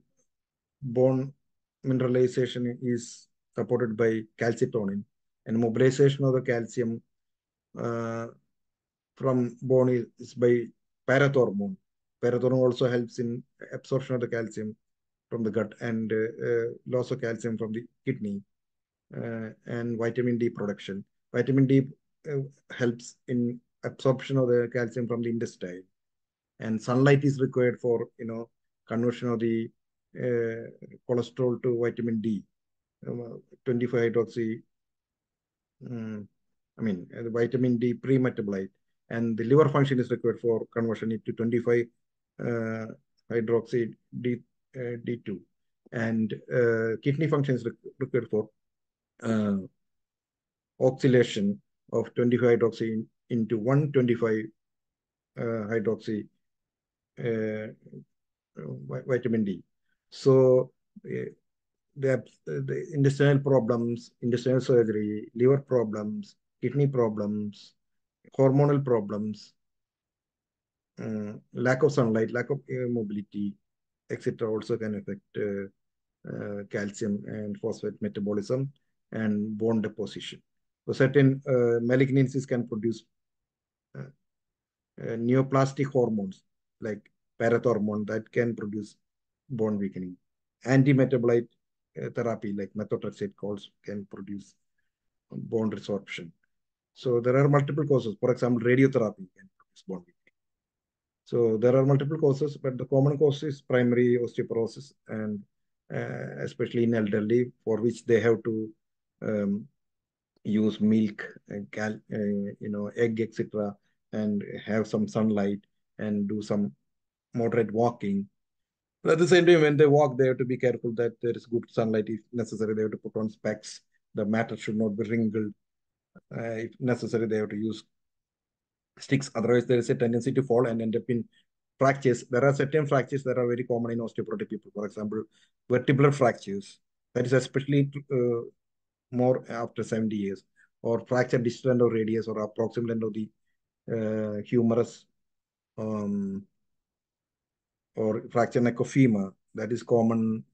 [SPEAKER 1] bone mineralization is supported by calcitonin and mobilization of the calcium uh, from bone is by parathormone. Parathormone also helps in absorption of the calcium from the gut and uh, loss of calcium from the kidney uh, and vitamin D production. Vitamin D uh, helps in absorption of the calcium from the intestine and sunlight is required for you know conversion of the uh, cholesterol to vitamin D, um, 25 hydroxy. Um, I mean, uh, the vitamin D pre-metabolite, and the liver function is required for conversion into 25 uh, hydroxy D, D2, and kidney function is required for oxidation of 25 hydroxy into 125 uh, hydroxy uh, vitamin D. So uh, the, the intestinal problems, intestinal surgery, liver problems, kidney problems, hormonal problems, uh, lack of sunlight, lack of air mobility, etc. also can affect uh, uh, calcium and phosphate metabolism and bone deposition. So certain uh, malignancies can produce neoplastic hormones like parathormone that can produce bone weakening. Anti-metabolite therapy like methotrexate calls can produce bone resorption. So there are multiple causes. For example, radiotherapy can produce bone weakening. So there are multiple causes, but the common cause is primary osteoporosis, and uh, especially in elderly, for which they have to um, use milk, cal, uh, you know, egg, etc., and have some sunlight and do some moderate walking. But at the same time, when they walk, they have to be careful that there is good sunlight. If necessary, they have to put on specs. The matter should not be wrinkled. Uh, if necessary, they have to use sticks. Otherwise, there is a tendency to fall and end up in fractures. There are certain fractures that are very common in osteoporotic people. For example, vertebral fractures. That is especially uh, more after 70 years. Or fracture distal end of radius or proximal end of the uh, humerus um, or fracture neck of femur that is common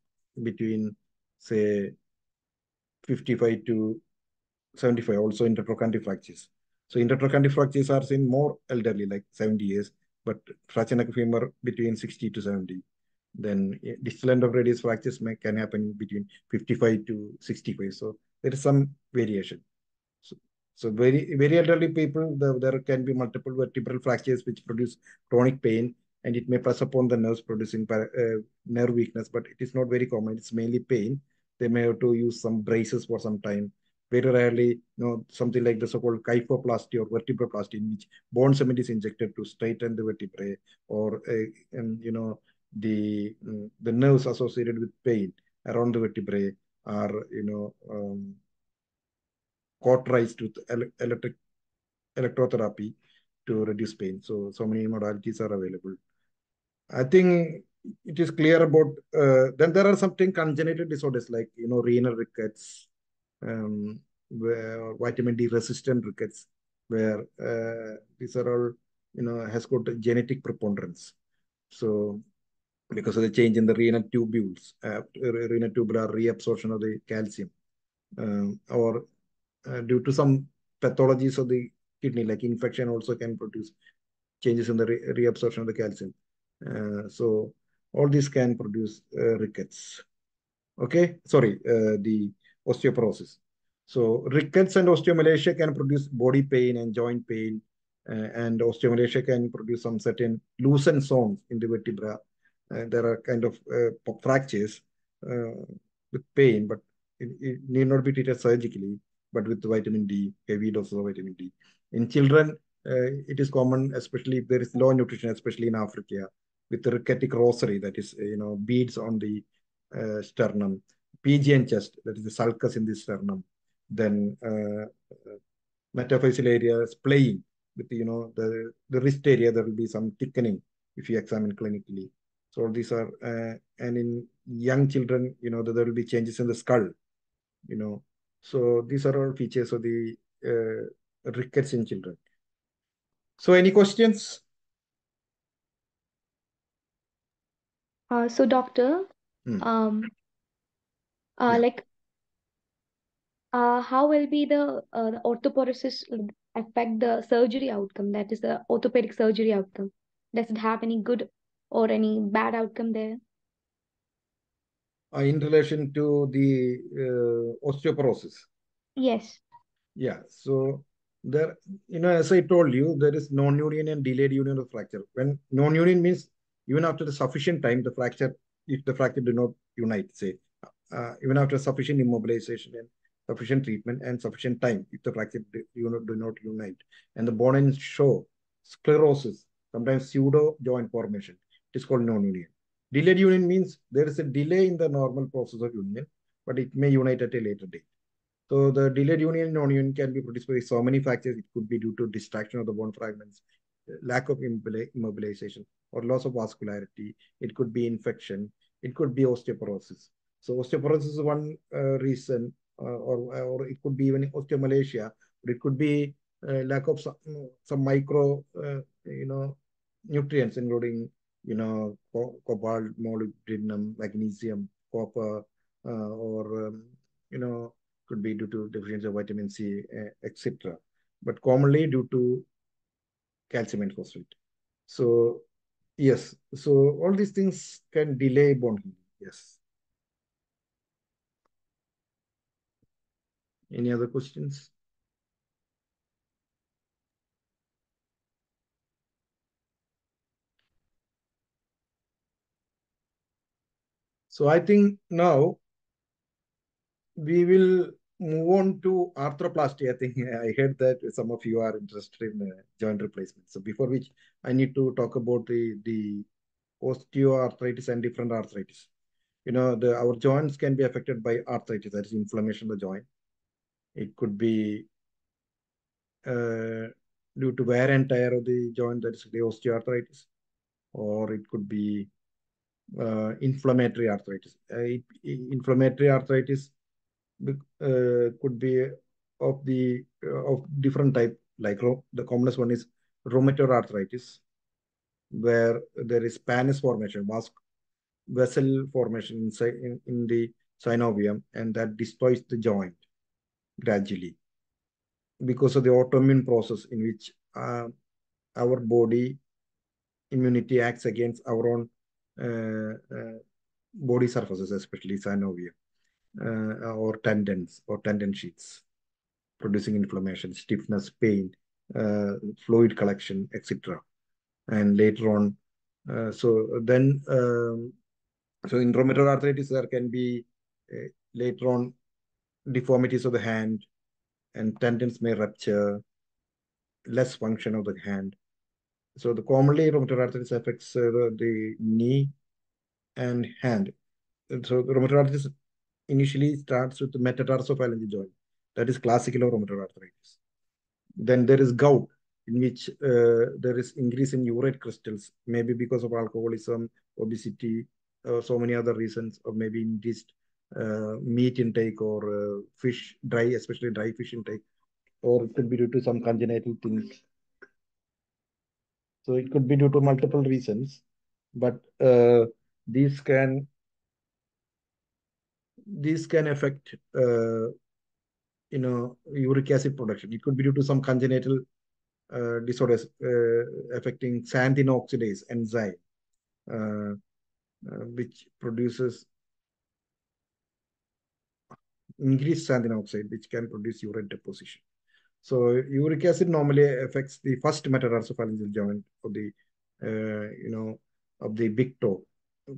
[SPEAKER 1] between say 55 to 75 also in retrochanteric fractures so intertrochanteric fractures are seen more elderly like 70 years but fracture neck femur between 60 to 70 then eh, distal end of radius fractures may, can happen between 55 to 65 so there is some variation so, so very very elderly people the, there can be multiple vertebral fractures which produce chronic pain and it may press upon the nerves producing uh, nerve weakness, but it is not very common. It's mainly pain. They may have to use some braces for some time. Very rarely, you know, something like the so-called kyphoplasty or vertebroplasty, in which bone cement is injected to straighten the vertebrae, or uh, and, you know the um, the nerves associated with pain around the vertebrae are you know um, cauterized with electric electrotherapy to reduce pain. So, so many modalities are available. I think it is clear about, uh, then there are something congenital disorders like, you know, renal rickets, um, where vitamin D resistant rickets, where uh, these are all, you know, has got genetic preponderance. So because of the change in the renal tubules, uh, renal tubular reabsorption of the calcium, um, or uh, due to some pathologies of the kidney, like infection also can produce changes in the re reabsorption of the calcium. Uh, so all these can produce uh, rickets. Okay, sorry, uh, the osteoporosis. So rickets and osteomalacia can produce body pain and joint pain, uh, and osteomalacia can produce some certain Looser zones in the vertebra. And there are kind of uh, fractures uh, with pain, but it, it, need not be treated surgically, but with vitamin D, heavy doses of vitamin D. In children, uh, it is common, especially if there is low nutrition, especially in Africa, with the rachitic rosary, that is, you know, beads on the uh, sternum, pigeon chest, that is the sulcus in the sternum, then uh, metaphyseal area playing with, you know, the, the wrist area, there will be some thickening if you examine clinically. So these are, uh, and in young children, you know, there will be changes in the skull, you know. So these are all features of the uh, rickets in children. So any questions?
[SPEAKER 4] Uh, so doctor,
[SPEAKER 1] Hmm.
[SPEAKER 4] um, uh,
[SPEAKER 1] Yeah.
[SPEAKER 4] like, uh, how will be the uh, the osteoporosis affect the surgery outcome? That is the orthopedic surgery outcome. Does it have any good or any bad outcome there?
[SPEAKER 1] Uh, in relation to the uh, osteoporosis.
[SPEAKER 4] Yes.
[SPEAKER 1] Yeah, so there, you know, as I told you, there is non-union and delayed union of fracture. When non-union means even after the sufficient time, the fracture, if the fracture do not unite, say, uh, even after sufficient immobilization and sufficient treatment and sufficient time, if the fracture do, do not unite, and the bone show sclerosis, sometimes pseudo joint formation, it is called non-union. Delayed union means there is a delay in the normal process of union, but it may unite at a later date. So the delayed union non-union can be produced by so many factors. It could be due to distraction of the bone fragments, lack of immobilization, or loss of vascularity. It could be infection. It could be osteoporosis. So osteoporosis is one uh, reason, uh, or or it could be even osteomalacia. But it could be uh, lack of some, some micro, you know, nutrients, including you know co cobalt, molybdenum, magnesium, copper, or um, you know could be due to deficiency of vitamin C, uh, etc. But commonly due to calcium and phosphate. So yes, so all these things can delay bone healing. Yes. Any other questions? So I think now we will move on to arthroplasty. I think I heard that some of you are interested in uh, joint replacement. So before which I need to talk about the, the osteoarthritis and different arthritis. You know, the, our joints can be affected by arthritis, that is inflammation of the joint. It could be uh, due to wear and tear of the joint, that is the osteoarthritis, or it could be uh, inflammatory arthritis. Uh, inflammatory arthritis uh, could be of the uh, of different type like the commonest one is rheumatoid arthritis where there is pannus formation vessel formation inside in, in the synovium and that destroys the joint gradually because of the autoimmune process in which uh, our body immunity acts against our own body surfaces especially synovium uh, or tendons or tendon sheets, producing inflammation, stiffness, pain, uh, fluid collection, etc. And later on, uh, so then, um, so in rheumatoid arthritis, there can be later on deformities of the hand and tendons may rupture, less function of the hand. So the commonly rheumatoid arthritis affects uh, the knee and hand. So rheumatoid arthritis initially starts with the metatarsophalangeal joint. That is classical rheumatoid arthritis. Then there is gout. in which uh, there is increase in urate crystals, maybe because of alcoholism, obesity, or so many other reasons, or maybe uh, meat intake or uh, fish, dry, especially dry fish intake, or it could be due to some congenital things. So it could be due to multiple reasons, but uh, these can these can affect uh, you know uric acid production. It could be due to some congenital uh, disorders uh, affecting xanthine oxidase enzyme, uh, uh, which produces increased xanthine oxide, which can produce urine deposition. So uric acid normally affects the first metatarsophalangeal joint of the, uh, you know, of the big toe,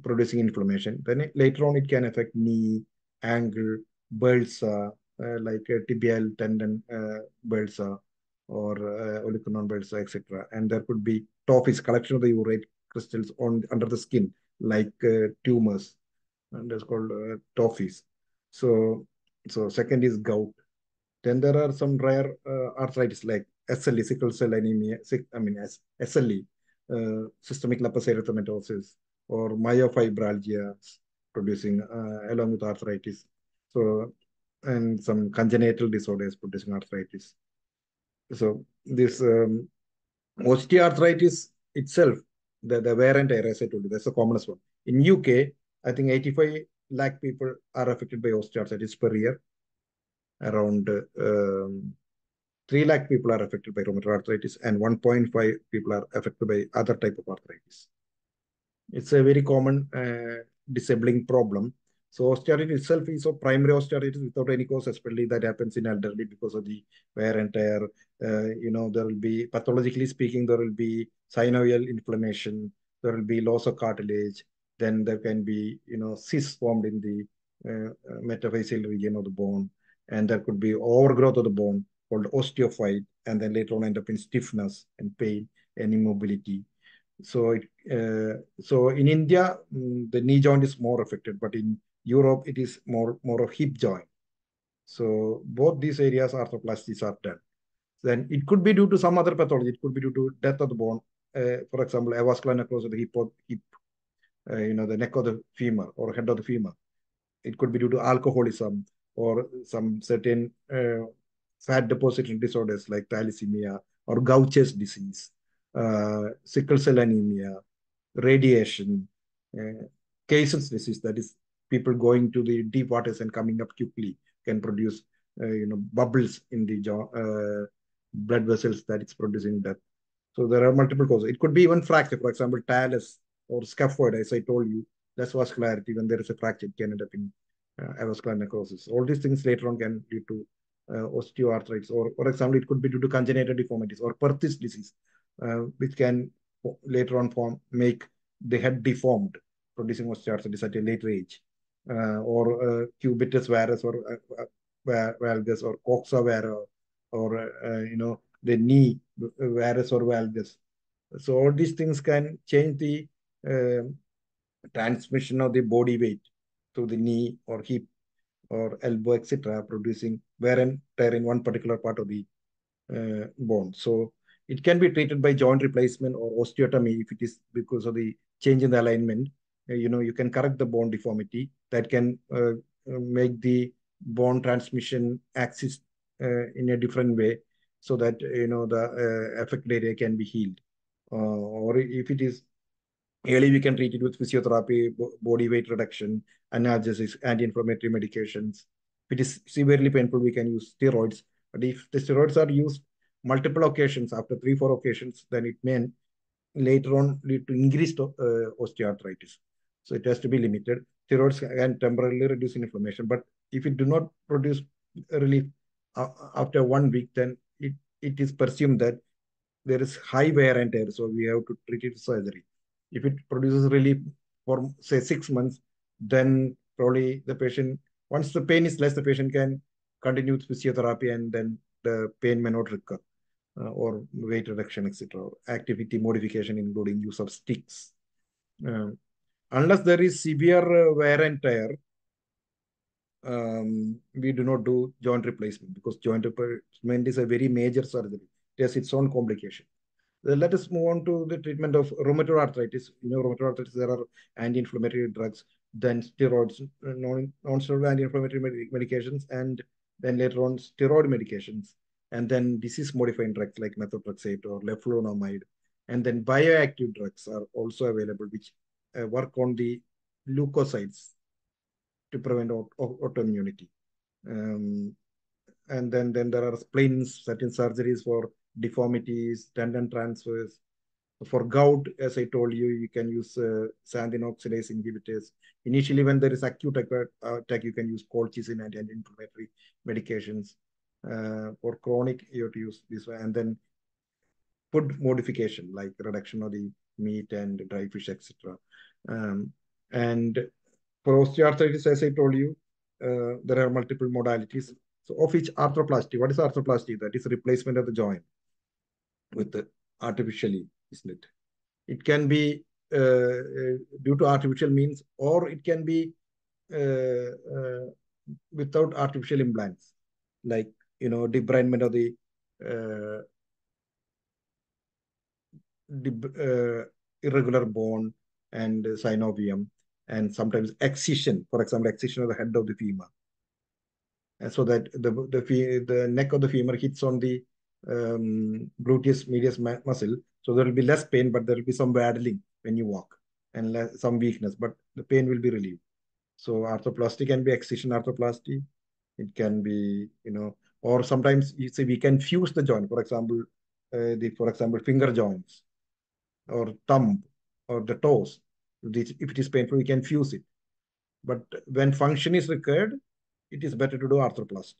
[SPEAKER 1] producing inflammation. Then it, later on, it can affect knee, ankle, bursa, uh, like uh, tibial tendon uh, bursa or uh, olecranon bursa, etc. And there could be tophies, collection of the urate crystals on under the skin, like uh, tumors, and that's called uh, tophies. So, so second is gout. Then there are some rare uh, arthritis like SLE, sickle cell anemia, sick, I mean SLE, uh, systemic lupus erythematosus, or myofibralgia producing uh, along with arthritis. So, and some congenital disorders producing arthritis. So this um, osteoarthritis itself, the, the wear and tear, as I told you, that's the commonest one. In UK, I think 85 lakh people are affected by osteoarthritis per year. Around um, 3 lakh people are affected by rheumatoid arthritis and 1.5 people are affected by other type of arthritis. It's a very common uh, disabling problem. So osteoarthritis itself is a primary osteoarthritis without any cause, especially that happens in elderly because of the wear and tear. Uh, you know, there will be, pathologically speaking, there will be synovial inflammation, there will be loss of cartilage, then there can be, you know, cysts formed in the uh, metaphyseal region of the bone, and there could be overgrowth of the bone called osteophyte, and then later on end up in stiffness and pain and immobility. So, it, uh, so in India, mm, the knee joint is more affected, but in Europe, it is more, more of hip joint. So both these areas arthroplasties are done. Then it could be due to some other pathology. It could be due to death of the bone. Uh, for example, avascular necrosis of the hip, hip uh, you know, the neck of the femur or head of the femur. It could be due to alcoholism or some certain uh, fat depositing disorders like thalassemia or Gaucher's disease, uh, sickle cell anemia, radiation, uh, Caisson disease, that is people going to the deep waters and coming up quickly can produce, uh, you know, bubbles in the jaw, uh, blood vessels that it's producing death. So there are multiple causes. It could be even fracture, for example, talus or scaphoid, as I told you, less vascularity. When there is a fracture, can end up in uh, avascular necrosis. All these things later on can lead to uh, osteoarthritis, or for example, it could be due to congenital deformities or Perthes disease, uh, which can later on form make the head deformed, producing osteoarthritis at a later age, uh, or uh, cubitus varus or uh, valgus or coxa vara, or uh, you know the knee varus or valgus. So all these things can change the uh, transmission of the body weight to the knee or hip or elbow, etc., producing wear and tear in one particular part of the uh, bone. So it can be treated by joint replacement or osteotomy if it is because of the change in the alignment. Uh, you know, you can correct the bone deformity that can uh, make the bone transmission axis uh, in a different way so that, you know, the uh, affected area can be healed. Or if it is early, we can treat it with physiotherapy, body weight reduction, analgesics, anti-inflammatory medications. If it is severely painful, we can use steroids. But if the steroids are used multiple occasions, after three, four occasions, then it may later on lead to increased uh, osteoarthritis. So it has to be limited. Steroids can temporarily reduce inflammation, but if it do not produce relief uh, after one week, then it, it is presumed that there is high wear and tear, so we have to treat it surgery. If it produces relief for say six months, then probably the patient, once the pain is less, the patient can continue with physiotherapy and then the pain may not recur. Uh, or weight reduction, etc. Activity modification, including use of sticks. Uh, unless there is severe wear and tear, um, we do not do joint replacement because joint replacement is a very major surgery. it has its own complication. Let us move on to the treatment of rheumatoid arthritis. You know, rheumatoid arthritis, there are anti-inflammatory drugs, then steroids, non, non-steroidal anti-inflammatory medications, and then later on steroid medications, and then disease-modifying drugs like methotrexate or leflunomide, and then bioactive drugs are also available, which uh, work on the leukocytes to prevent autoimmunity. Um, and then, then there are splints, certain surgeries for deformities, tendon transfers. For gout, as I told you, you can use uh, oxidase inhibitors. Initially, when there is acute attack, you can use colchicine and anti-inflammatory medications. Uh, for chronic, you have to use this one. And then food modification, like reduction of the meat and dry fish, etc. Um, and for osteoarthritis, as I told you, uh, there are multiple modalities. So of each arthroplasty, what is arthroplasty? That is replacement of the joint with the artificially, isn't it? It can be uh, uh, due to artificial means, or it can be uh, uh without artificial implants, like you know debridement of the, uh, irregular bone and synovium, and sometimes excision, for example, excision of the head of the femur. And so that the, the, the neck of the femur hits on the um, gluteus medius muscle. So there will be less pain, but there will be some waddling when you walk and less, some weakness, but the pain will be relieved. So arthroplasty can be excision arthroplasty. It can be, you know, or sometimes you see we can fuse the joint. For example, uh, the for example finger joints or thumb or the toes. If it is painful, we can fuse it. But when function is required, it is better to do arthroplasty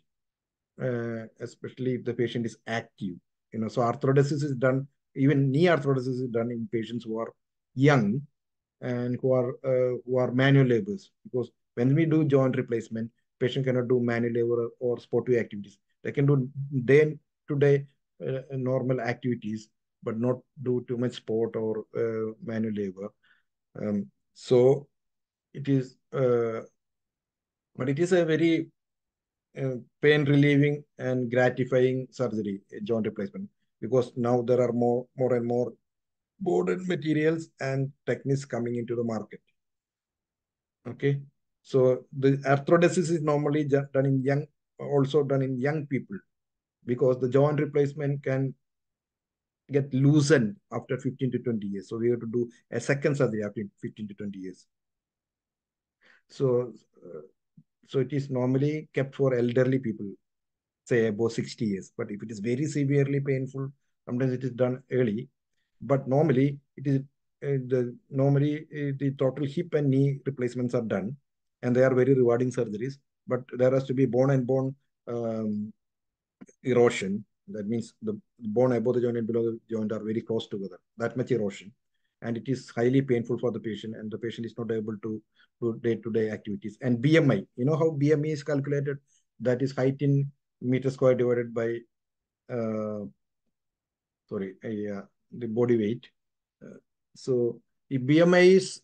[SPEAKER 1] uh, especially if the patient is active. You know, so arthrodesis is done, even knee arthrodesis is done in patients who are young and who are uh, who are manual laborers. Because when we do joint replacement, patient cannot do manual labor or sportive activities. They can do day to day uh, normal activities, but not do too much sport or uh, manual labor. Um, so it is, uh, but it is a very pain relieving and gratifying surgery, joint replacement, because now there are more, more and more modern materials and techniques coming into the market. Okay, so the arthrodesis is normally done in young, also done in young people, because the joint replacement can get loosened after 15 to 20 years. So we have to do a second surgery after 15 to 20 years. So uh, so it is normally kept for elderly people, say above 60 years. But if it is very severely painful, sometimes it is done early. But normally it is uh, the normally uh, the total hip and knee replacements are done, and they are very rewarding surgeries. But there has to be bone and bone um, erosion. That means the bone above the joint and below the joint are very close together. That much erosion and it is highly painful for the patient and the patient is not able to do day-to-day -day activities. And BMI, you know how BMI is calculated? That is height in meter square divided by, uh, sorry, uh, the body weight. Uh, so if BMI is,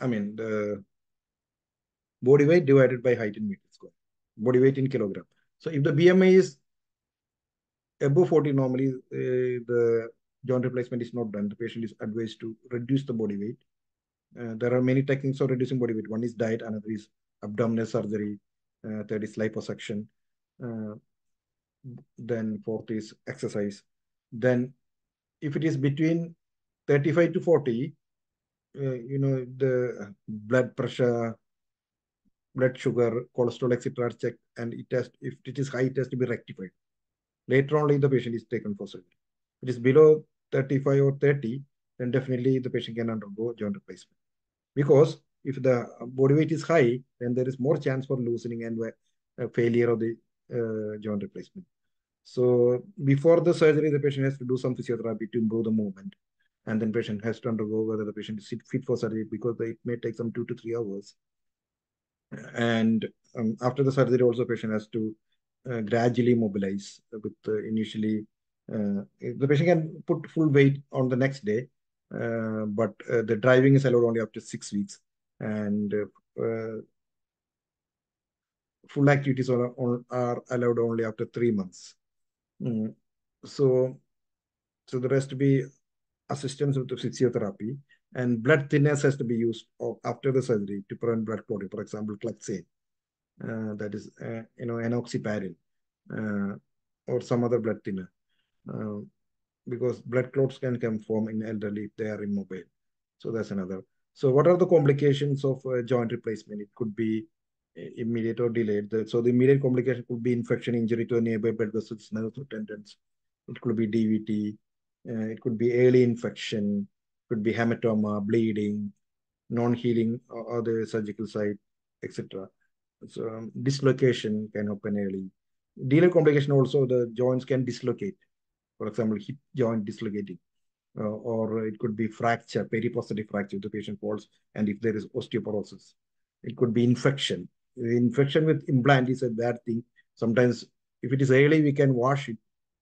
[SPEAKER 1] I mean, the body weight divided by height in meter square, body weight in kilogram. So if the BMI is above 40 normally uh, the joint replacement is not done. The patient is advised to reduce the body weight. Uh, there are many techniques of reducing body weight. One is diet another is abdominal surgery uh, third is liposuction uh, then fourth is exercise. Then if it is between 35 to 40 uh, you know the blood pressure blood sugar cholesterol etc are checked and it has if it is high it has to be rectified Later only the patient is taken for surgery. If it is below 35 or 30, then definitely the patient can undergo joint replacement. Because if the body weight is high, then there is more chance for loosening and uh, failure of the uh, joint replacement. So before the surgery, the patient has to do some physiotherapy to improve the movement. And then patient has to undergo whether the patient is fit for surgery because it may take some two to three hours. And um, after the surgery, also patient has to gradually mobilize with uh, initially uh, the patient can put full weight on the next day, but the driving is allowed only to six weeks. And full activities are, are allowed only after three months. Mm. So, so there has to be assistance with the physiotherapy and blood thinners has to be used after the surgery to prevent blood clotting. For example, Clexane, uh, that is, uh, you know, enoxaparin uh, or some other blood thinner. Uh, because blood clots can come from in elderly if they are immobile. So that's another. So what are the complications of uh, joint replacement? It could be uh, immediate or delayed. So the immediate complication could be infection, injury to a nearby blood vessels, nerves, or tendons. It could be DVT. Uh, it could be early infection. Could be hematoma, bleeding, non-healing or the surgical site, etc. So um, dislocation can happen early. Delayed complication also the joints can dislocate for example, hip joint dislocating, uh, or it could be fracture, periprosthetic fracture if the patient falls, and if there is osteoporosis. It could be infection. Infection with implant is a bad thing. Sometimes, if it is early, we can wash it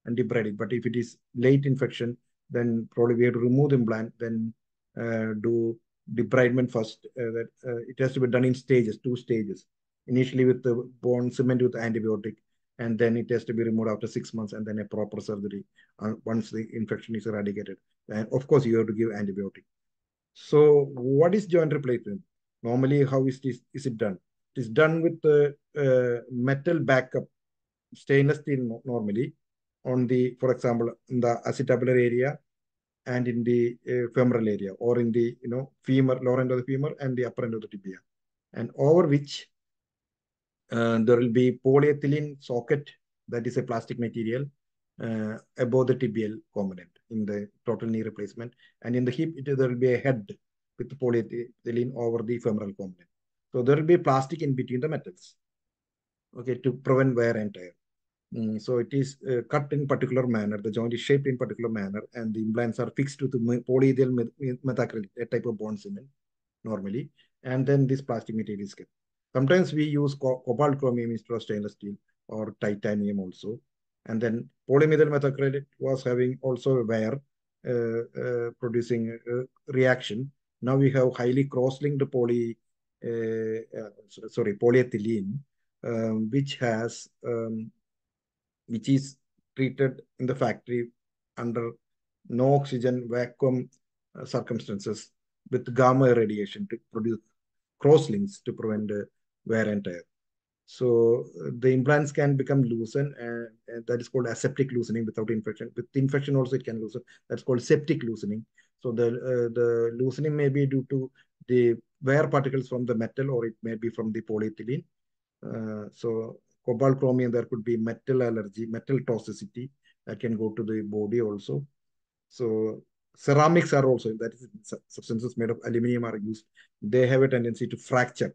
[SPEAKER 1] and debride it. But if it is late infection, then probably we have to remove the implant, then uh, do debridement first. Uh, that uh, it has to be done in stages, two stages. Initially with the bone cement with antibiotic, and then it has to be removed after six months and then a proper surgery uh, once the infection is eradicated. And of course, you have to give antibiotic. So what is joint replacement? Normally, how is this is it done? It is done with the uh, metal backup, stainless steel normally, on the, for example, in the acetabular area and in the uh, femoral area or in the, you know, femur, lower end of the femur and the upper end of the tibia. And over which uh, there will be polyethylene socket, that is a plastic material, uh, above the tibial component in the total knee replacement. And in the hip, it, there will be a head with polyethylene over the femoral component. So there will be plastic in between the metals, okay, to prevent wear and tear. Mm, so it is uh, cut in particular manner. The joint is shaped in particular manner, and the implants are fixed to the polyethyl methacrylate, a type of bond cement normally, and then this plastic material is kept. Sometimes we use co cobalt chromium instead of stainless steel or titanium also. And then polymethyl methacrylate was having also a wear uh, uh, producing reaction. Now we have highly cross-linked poly, uh, uh, sorry, polyethylene, um, which has, um, which is treated in the factory under no oxygen vacuum uh, circumstances with gamma irradiation to produce cross links to prevent wear and tear. So the implants can become loosened, and, and, that is called aseptic loosening without infection. With infection also it can loosen. That's called septic loosening. So the uh, the loosening may be due to the wear particles from the metal, or it may be from the polyethylene. Uh, so cobalt chromium, there could be metal allergy, metal toxicity that can go to the body also. So ceramics are also that is substances made of aluminum are used. They have a tendency to fracture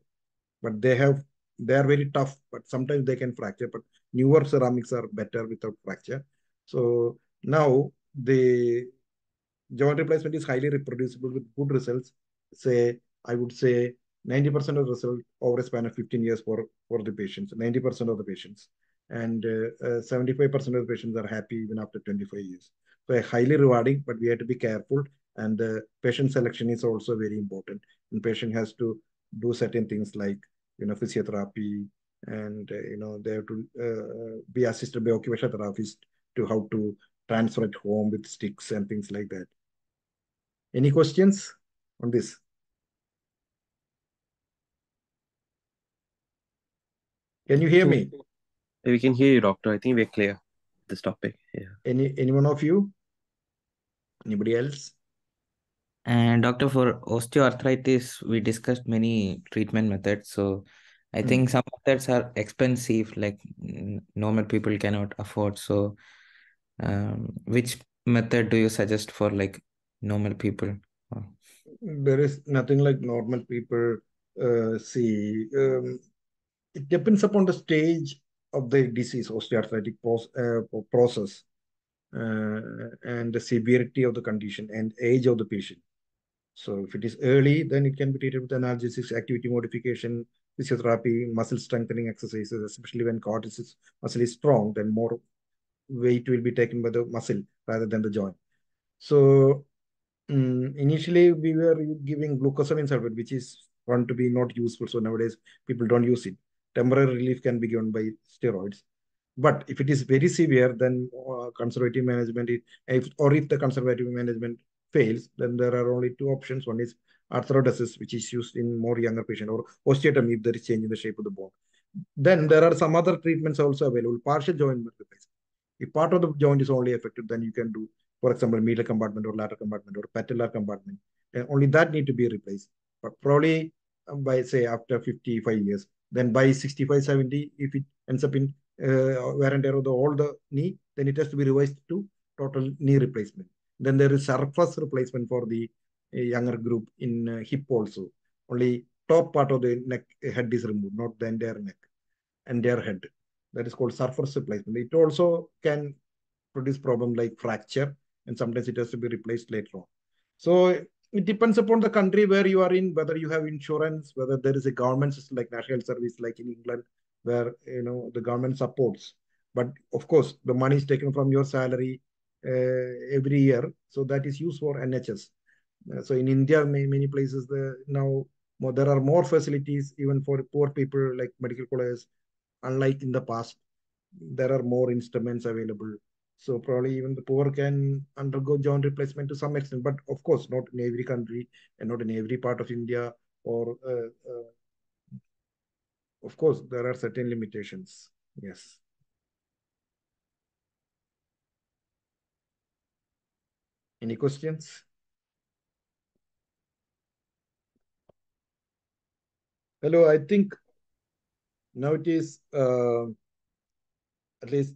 [SPEAKER 1] but they have they are very tough but sometimes they can fracture. But newer ceramics are better without fracture. So now the joint replacement is highly reproducible with good results. Say i would say 90% of the result over a span of 15 years for for the patients 90% of the patients. And 75% uh, uh, of the patients are happy even after 25 years. So highly rewarding but we have to be careful. And the patient selection is also very important. And patient has to do certain things like you know, physiotherapy, and uh, you know, they have to uh, be assisted by occupational therapist to how to transfer at home with sticks and things like that. Any questions on this? Can you hear me?
[SPEAKER 5] We can hear you, doctor. I think we're clear this topic. Yeah.
[SPEAKER 1] Any any one of you? Anybody else?
[SPEAKER 3] And doctor, for osteoarthritis, we discussed many treatment methods. So I mm. think some methods are expensive, like normal people cannot afford. So um, which method do you suggest for like normal people?
[SPEAKER 1] There is nothing like normal people uh, see. Um, it depends upon the stage of the disease, osteoarthritic uh, process, uh, and the severity of the condition and age of the patient. So if it is early, then it can be treated with analgesics, activity modification, physiotherapy, muscle strengthening exercises, especially when quadriceps muscle is strong, then more weight will be taken by the muscle rather than the joint. So um, initially we were giving glucosamine sulfate, which is found to be not useful. So nowadays people don't use it. temporary relief can be given by steroids. But if it is very severe, then uh, conservative management, if, or if the conservative management fails, then there are only two options. One is arthrodesis, which is used in more younger patient, or osteotomy if there is change in the shape of the bone. Then there are some other treatments also available. Partial joint replacement. If part of the joint is only affected, then you can do, for example, medial compartment or lateral compartment or patellar compartment. And only that need to be replaced. But probably um, by say after 55 years, then by 65, 70, if it ends up in uh, wear and tear of the the knee, then it has to be revised to total knee replacement. Then there is surface replacement for the uh, younger group in uh, hip also. Only top part of the neck head is removed, not the entire neck, entire head. That is called surface replacement. It also can produce problem like fracture, and sometimes it has to be replaced later on. So it depends upon the country where you are in, whether you have insurance, whether there is a government system like National Service, like in England, where you know the government supports. But of course, the money is taken from your salary every year, so that is used for NHS. Uh, so in India, many, many places, the now more, there are more facilities even for poor people like medical colleges. Unlike in the past, there are more instruments available. So probably even the poor can undergo joint replacement to some extent, but of course not in every country and not in every part of India or uh, uh, of course, there are certain limitations. Yes. Any questions? Hello, I think now it is uh, at least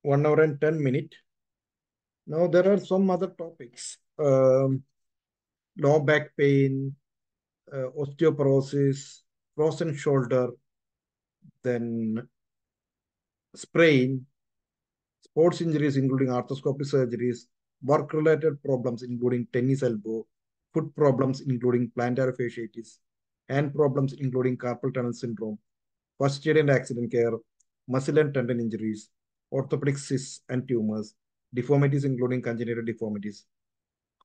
[SPEAKER 1] one hour and 10 minutes. Now there are some other topics. Um, low back pain, uh, osteoporosis, frozen shoulder, then sprain, sports injuries including arthroscopic surgeries, work-related problems including tennis elbow, foot problems including plantar fasciitis, hand problems including carpal tunnel syndrome, and accident care, muscle and tendon injuries, orthopedic cysts and tumors, deformities including congenital deformities,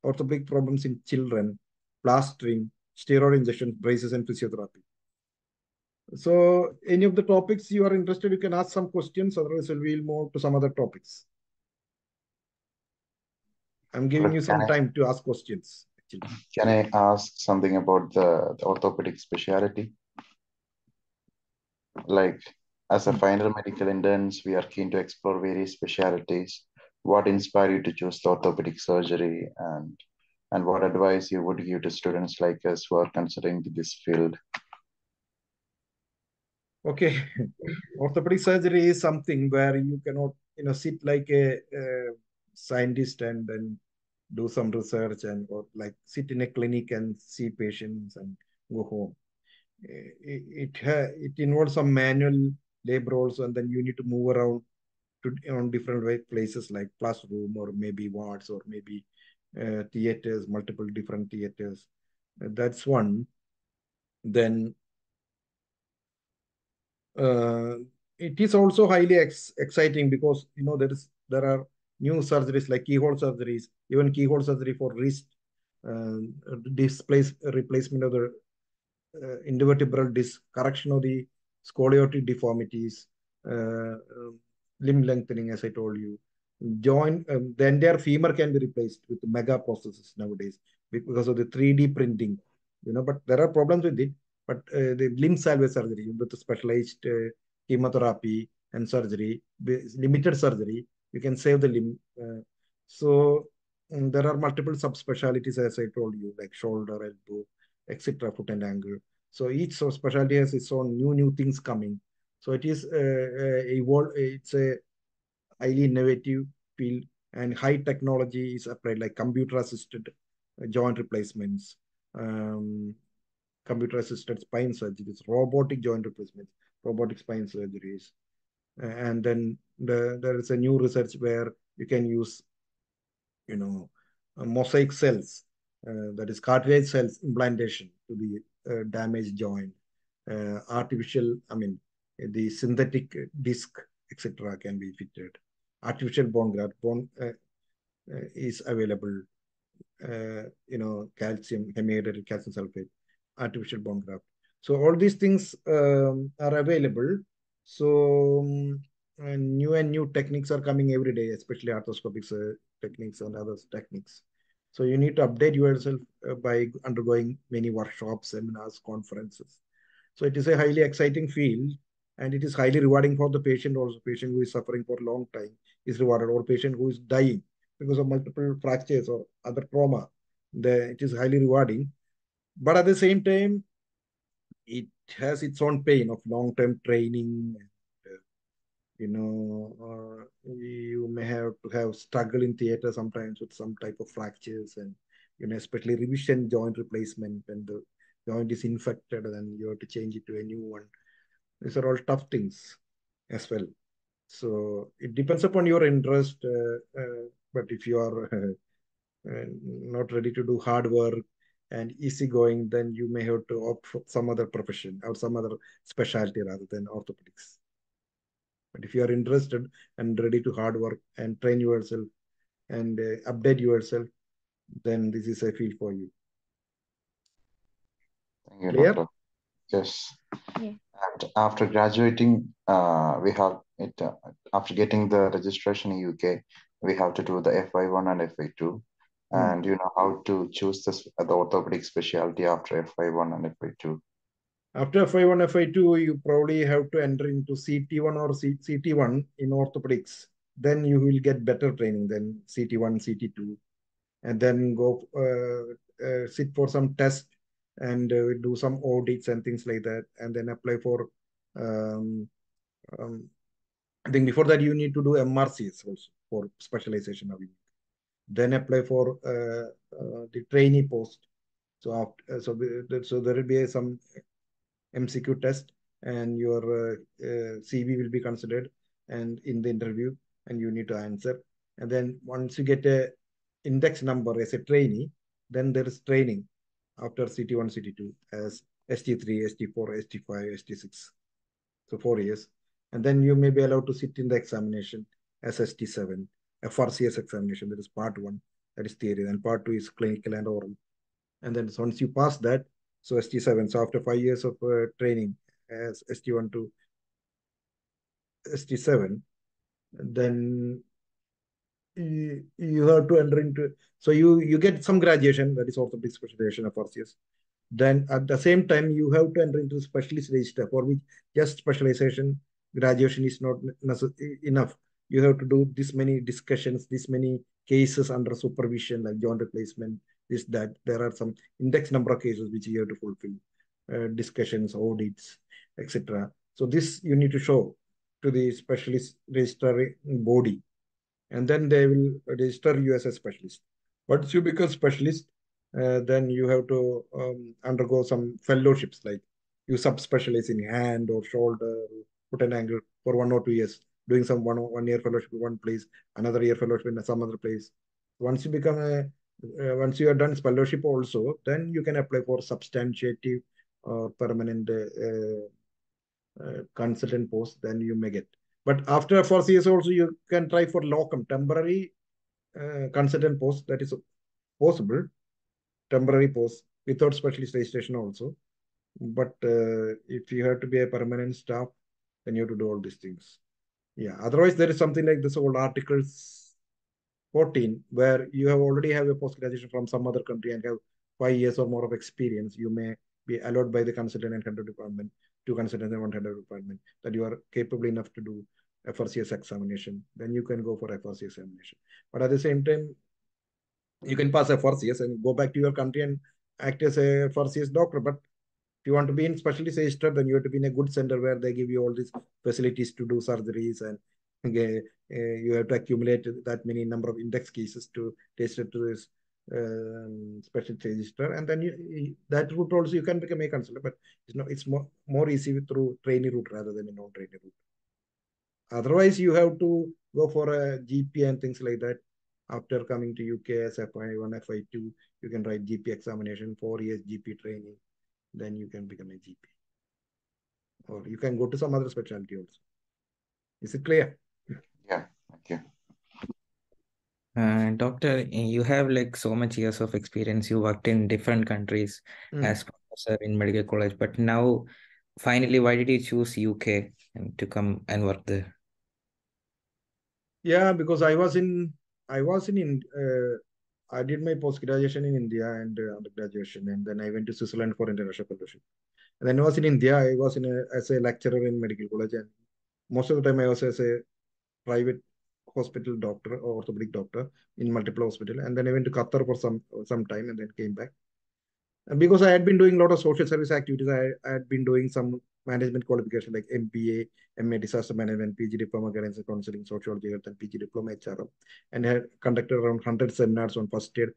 [SPEAKER 1] orthopedic problems in children, plastering, steroid injections, braces, and physiotherapy. So any of the topics you are interested, you can ask some questions. Otherwise, we'll move to some other topics. I'm giving you some time to ask questions. Actually.
[SPEAKER 2] Can I ask something about the, the orthopedic specialty? Like, as a hmm. final medical interns, we are keen to explore various specialties. What inspired you to choose the orthopedic surgery and and what advice you would give to students like us who are considering this field?
[SPEAKER 1] Okay, orthopedic surgery is something where you cannot, you know, sit like a, a scientist and then do some research and or like sit in a clinic and see patients and go home. It it, it involves some manual labor also, and then you need to move around to on different places like classroom or maybe wards or maybe uh, theaters, multiple different theaters. That's one. Then uh, it is also highly ex exciting because you know there is there are new surgeries like keyhole surgeries, even keyhole surgery for wrist, uh, displace replacement of the uh, intervertebral disc, correction of the scoliotic deformities, uh, limb lengthening, as I told you. Joint, um, the entire femur can be replaced with mega prosthesis nowadays because of the 3D printing, you know, but there are problems with it. But uh, the limb salvage surgery with specialized uh, chemotherapy and surgery, limited surgery, you can save the limb. Uh, so there are multiple subspecialties, as I told you, like shoulder, elbow, etc., foot and ankle. So each subspecialty has its own new new things coming. So it is uh, uh, evolve. It's a highly innovative field, and high technology is applied, like computer assisted joint replacements, um, computer assisted spine surgeries, robotic joint replacements, robotic spine surgeries. And then the, there is a new research where you can use, you know, mosaic cells, uh, that is cartilage cells implantation to the uh, damaged joint, uh, artificial, I mean, the synthetic disc, etc., can be fitted. Artificial bone graft, bone uh, uh, is available, uh, you know, calcium, hemihydrate calcium sulfate artificial bone graft. So all these things um, are available. So um, and new and new techniques are coming every day, especially arthroscopic uh, techniques and other techniques. So you need to update yourself uh, by undergoing many workshops, seminars, conferences. So it is a highly exciting field and it is highly rewarding for the patient or the Patient who is suffering for a long time is rewarded or patient who is dying because of multiple fractures or other trauma. The, it is highly rewarding. But at the same time, it has its own pain of long-term training. Uh, you know, you may have to have struggle in theater sometimes with some type of fractures and, you know, especially revision joint replacement when the joint is infected and you have to change it to a new one. These are all tough things as well. So it depends upon your interest. Uh, uh, but if you are not ready to do hard work and easygoing, then you may have to opt for some other profession or some other specialty rather than orthopedics. But if you are interested and ready to hard work and train yourself and uh, update yourself, then this is a field for you.
[SPEAKER 2] Thank you,
[SPEAKER 1] Clear?
[SPEAKER 2] doctor. Yes.
[SPEAKER 4] Yeah.
[SPEAKER 2] And after graduating, uh, we have it. Uh, after getting the registration in UK, we have to do the FY1 and FY2.
[SPEAKER 1] Hmm.
[SPEAKER 2] And you know how to choose this the orthopedic specialty after FY1 and FY2.
[SPEAKER 1] After FY1, FY2, you probably have to enter into CT1 or C CT1 in orthopedics. Then you will get better training than CT1, CT2. And then go uh, uh, sit for some test and uh, do some audits and things like that. And then apply for, um, um, I think before that you need to do MRCS also for specialization of it. Then apply for uh, uh, the trainee post. So after, so, so there will be some MCQ test and your uh, uh, CV will be considered and in the interview and you need to answer. And then once you get a index number as a trainee, then there is training after CT1, CT2 as ST3, ST4, ST5, ST6. So four years. And then you may be allowed to sit in the examination as ST7, FRCS examination. That is part one, that is theory. And part two is clinical and oral. And then once you pass that, so ST7. So after five years of uh, training as ST1 to ST7, then you, you have to enter into. So you you get some graduation that is orthopedic specialization of RCS. Then at the same time you have to enter into specialist register for which just specialization graduation is not enough. You have to do this many discussions, this many cases under supervision like joint replacement, this that. There are some index number of cases which you have to fulfill, uh, discussions, audits, etc. So this you need to show to the specialist registrar body, and then they will register you as a specialist. Once you become specialist, uh, then you have to um, undergo some fellowships, like you subspecialize in hand or shoulder, foot and ankle for one or two years, doing some one one year fellowship in one place, another year fellowship in some other place. Once you become a uh, once you are done fellowship also, then you can apply for substantiative or permanent uh, uh, consultant post, then you may get. But after four years also, you can try for locum, temporary uh, consultant post, that is possible, temporary post without specialist registration also. But uh, if you have to be a permanent staff, then you have to do all these things. Yeah, otherwise there is something like this old articles 14, where you have already have a post-graduation from some other country and have five years or more of experience, you may be allowed by the consultant and head department, to and one head department, that you are capable enough to do a FRCS examination. Then you can go for a FRCS examination. But at the same time, you can pass a FRCS and go back to your country and act as a FRCS doctor. But if you want to be in specialist register, then you have to be in a good center where they give you all these facilities to do surgeries and uh, you have to accumulate that many number of index cases to register to this um, specialist register, and then you, that route also you can become a consultant, but it's not it's more more easy through trainee route rather than a non-trainee route. Otherwise, you have to go for a GP and things like that. After coming to UK as FY1, FY2, you can write GP examination, four years GP training, then you can become a GP. Or you can go to some other specialty also. Is it clear?
[SPEAKER 2] Yeah, Okay. you.
[SPEAKER 3] Uh, doctor, you have like so much years of experience. You worked in different countries
[SPEAKER 1] Mm.
[SPEAKER 3] as professor in medical college, but now finally, why did you choose UK and to come and work there?
[SPEAKER 1] Yeah, because I was in I was in, in uh, I did my post graduation in India and uh, undergraduation, and then I went to Switzerland for international fellowship. And then I was in India. I was in a, as a lecturer in medical college, and most of the time I was as a private hospital doctor or orthopedic doctor in multiple hospital. And then I went to Qatar for some some time, and then came back. And because I had been doing a lot of social service activities, I, I had been doing some management qualification like MBA, MA Disaster Management, PG Diploma Guidance and Counseling, Sociology Health, and PG Diploma HRM, and had conducted around 100 seminars on first aid,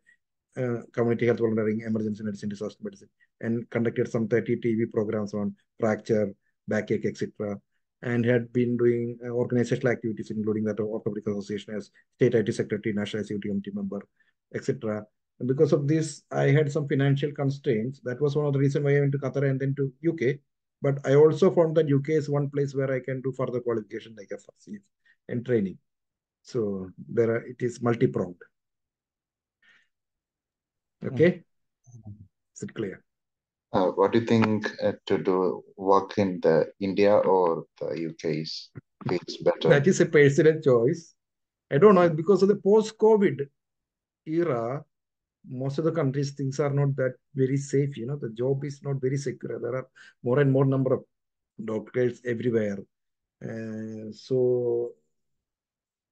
[SPEAKER 1] uh, community health volunteering, emergency medicine, disaster medicine, and conducted some 30 TV programs on fracture, backache, etc. And had been doing uh, organizational activities, including that of Orthopedic Association as State IT Secretary, National ICT Committee member, etc. And because of this, I had some financial constraints. That was one of the reasons why I went to Qatar and then to UK. But I also found that UK is one place where I can do further qualification like FRC and training. So there are, it is multi-pronged. Okay, is it clear?
[SPEAKER 2] Uh, what do you think uh, to do work in the India or the UK is feels better?
[SPEAKER 1] That is a personal choice. I don't know because of the post-COVID era, most of the countries things are not that very safe. You know, the job is not very secure. There are more and more number of doctors everywhere. Uh, so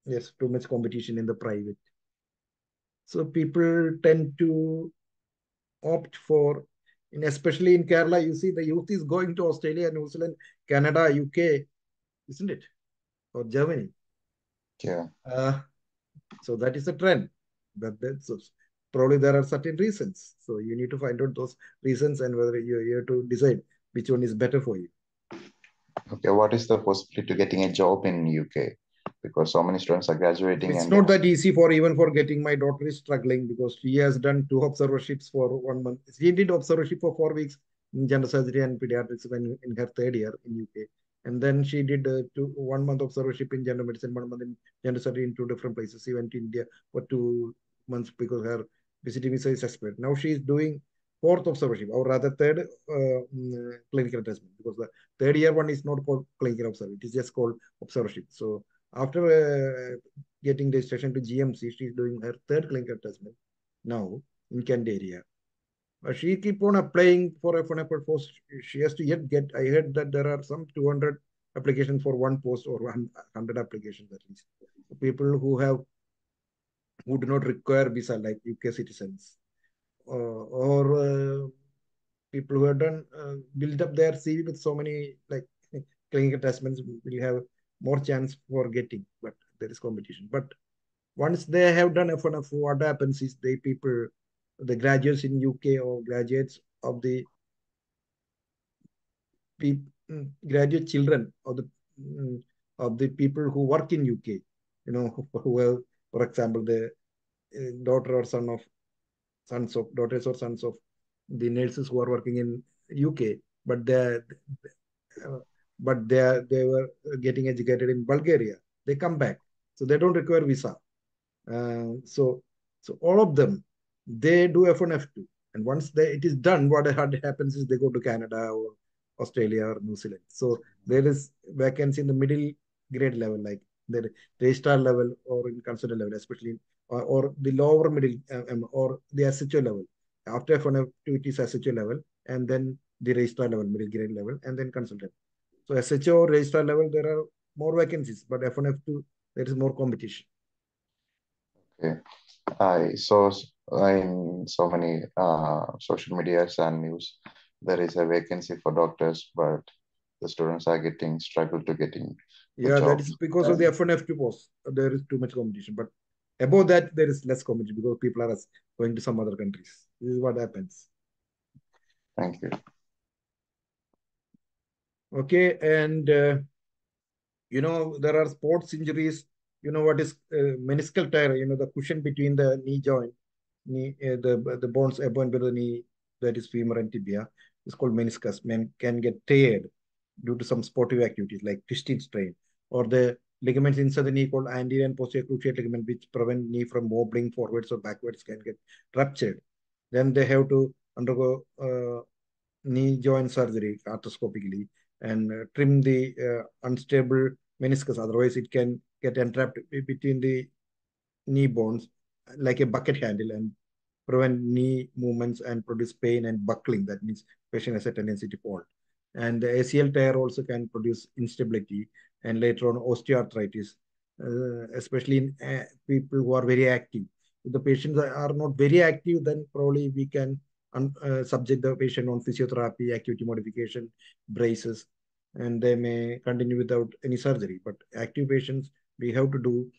[SPEAKER 1] yes, too much competition in the private. So people tend to opt for, and especially in Kerala, you see the youth is going to Australia, New Zealand, Canada, UK, isn't it? Or Germany.
[SPEAKER 2] Yeah.
[SPEAKER 1] Uh, so that is a trend. That that's probably there are certain reasons. So you need to find out those reasons and whether you, you have to decide which one is better for you.
[SPEAKER 2] Okay. What is the possibility to getting a job in UK? Because so many students are graduating
[SPEAKER 1] It's
[SPEAKER 2] and
[SPEAKER 1] not that easy for even for getting my daughter is struggling because she has done two observerships for one month. She did observership for four weeks in general surgery and pediatrics when in her third year in UK. And then she did uh, two, one month observership in general medicine, one month in general surgery in two different places. She went to India for two months because her visiting visa is. Now she is doing fourth observership or rather third uh, mm, clinical assessment because the third year one is not called clinical observation. It is just called observership. So after uh, getting registration to GMC, she is doing her third clinical assessment now in Kent area. But she keep on applying for a for post. She has to yet get. I heard that there are some 200 applications for one post or 100 applications at least. People who have who do not require visa like UK citizens uh, or uh, people who have done uh, build up their CV with so many like clinical assessments will have more chance for getting, but there is competition. But once they have done F1F, what happens is the people, the graduates in UK or graduates of the people, graduate children of the of the people who work in UK, you know, who have, for example, the uh, daughter or son of sons of daughters or sons of the nurses who are working in UK, but they uh, but they are, they were getting educated in Bulgaria. They come back, so they don't require visa. Uh, so so all of them they do F1 F2, and once they, it is done, what happens is they go to Canada or Australia or New Zealand. So there is vacancy in the middle grade level, like the registrar level or in consultant level, especially or, or the lower middle um, or the SHO level. After F1 F2, it is SHO level, and then the registrar level, middle grade level, and then consultant. So SHO or registrar level, there are more vacancies, but F1, F2, there is more competition.
[SPEAKER 2] Okay. I saw in so many uh, social medias and news, there is a vacancy for doctors, but the students are getting struggle to getting
[SPEAKER 1] Yeah, that is because of the F1, F2 post. There is too much competition. But above that, there is less competition because people are going to some other countries. This is what happens.
[SPEAKER 2] Thank you.
[SPEAKER 1] Okay, and uh, you know there are sports injuries. You know what is uh, meniscal tear? You know the cushion between the knee joint, knee, uh, the the bones above and below the knee, that is femur and tibia. is called meniscus. Men can get teared due to some sportive activities like twisting strain, or the ligaments inside the knee called anterior and posterior cruciate ligament, which prevent knee from wobbling forwards or backwards, can get ruptured. Then they have to undergo uh, knee joint surgery arthroscopically and uh, trim the uh, unstable meniscus. Otherwise, it can get entrapped between the knee bones like a bucket handle and prevent knee movements and produce pain and buckling. That means patient has a tendency to fall. And the ACL tear also can produce instability and later on osteoarthritis, uh, especially in uh, people who are very active. If the patients are not very active, then probably we can uh, subject the patient on physiotherapy, activity modification, braces, and they may continue without any surgery. But active patients, we have to do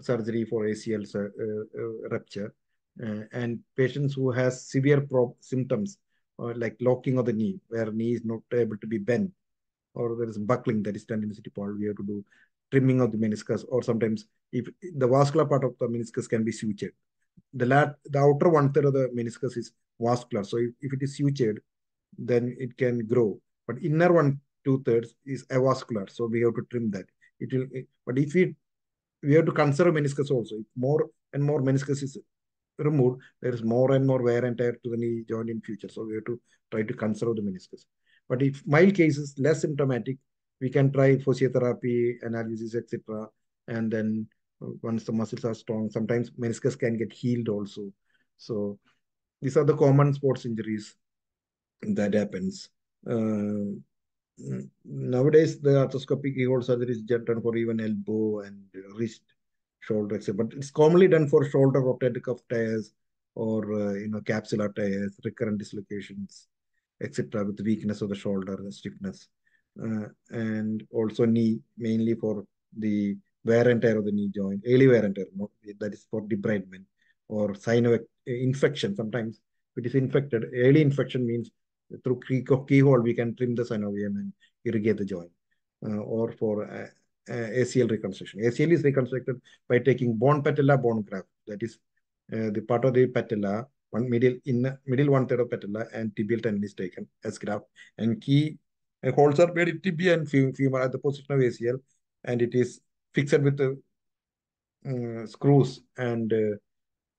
[SPEAKER 1] surgery for ACL uh, uh, rupture. Uh, and patients who has severe symptoms like locking of the knee, where knee is not able to be bent, or there is buckling that is tendency to fall, we have to do trimming of the meniscus, or sometimes if the vascular part of the meniscus can be sutured. The lat, the outer one third of the meniscus is vascular, so if, if it is sutured, then it can grow. But inner one two thirds is avascular, so we have to trim that. It will, but if we we have to conserve meniscus also. If more and more meniscus is removed, there is more and more wear and tear to the knee joint in future. So we have to try to conserve the meniscus. But if mild cases, less symptomatic, we can try physiotherapy, analysis, etc. And then uh, once the muscles are strong, sometimes meniscus can get healed also. So these are the common sports injuries that happens. Uh, nowadays the arthroscopic keyhole surgery is done for even elbow and wrist, shoulder, etc. But it's commonly done for shoulder rotator cuff tears or uh, you know capsular tears, recurrent dislocations, etc. With weakness of the shoulder, the stiffness, uh, and also knee mainly for the wear and tear of the knee joint, early wear and tear. That is for debridement or sign of infection. Sometimes it is infected. Early infection means through keyhole, we can trim the synovium and irrigate the joint. Uh, or for uh, uh, ACL reconstruction. ACL is reconstructed by taking bone patella bone graft. That is the part of the patella, one middle in middle one third of patella and tibial tendon is taken as graft. And key holes are made in tibia and femur at the position of ACL, and it is fixed with the uh, screws and uh,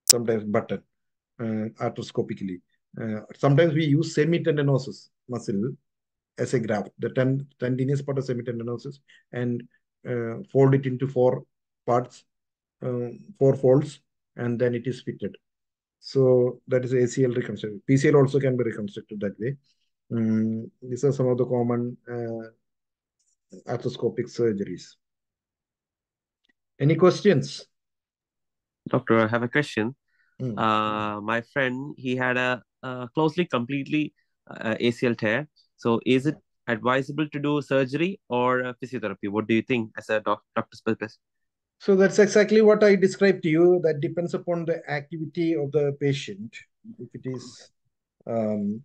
[SPEAKER 1] sometimes button uh, arthroscopically. Uh, sometimes we use semitendinosus muscle as a graft, the ten, tendinous part of semitendinosus, and uh, fold it into four parts, uh, four folds, and then it is fitted. So that is ACL reconstruction. PCL also can be reconstructed that way. Um, these are some of the common uh, arthroscopic surgeries. Any questions?
[SPEAKER 5] Doctor, I have a question. Mm. Uh, my friend, he had a uh, closely completely uh, ACL tear. So is it advisable to do surgery or uh, physiotherapy? What do you think as a doc doctor specialist?
[SPEAKER 1] So that's exactly what I described to you. That depends upon the activity of the patient. If it is, um,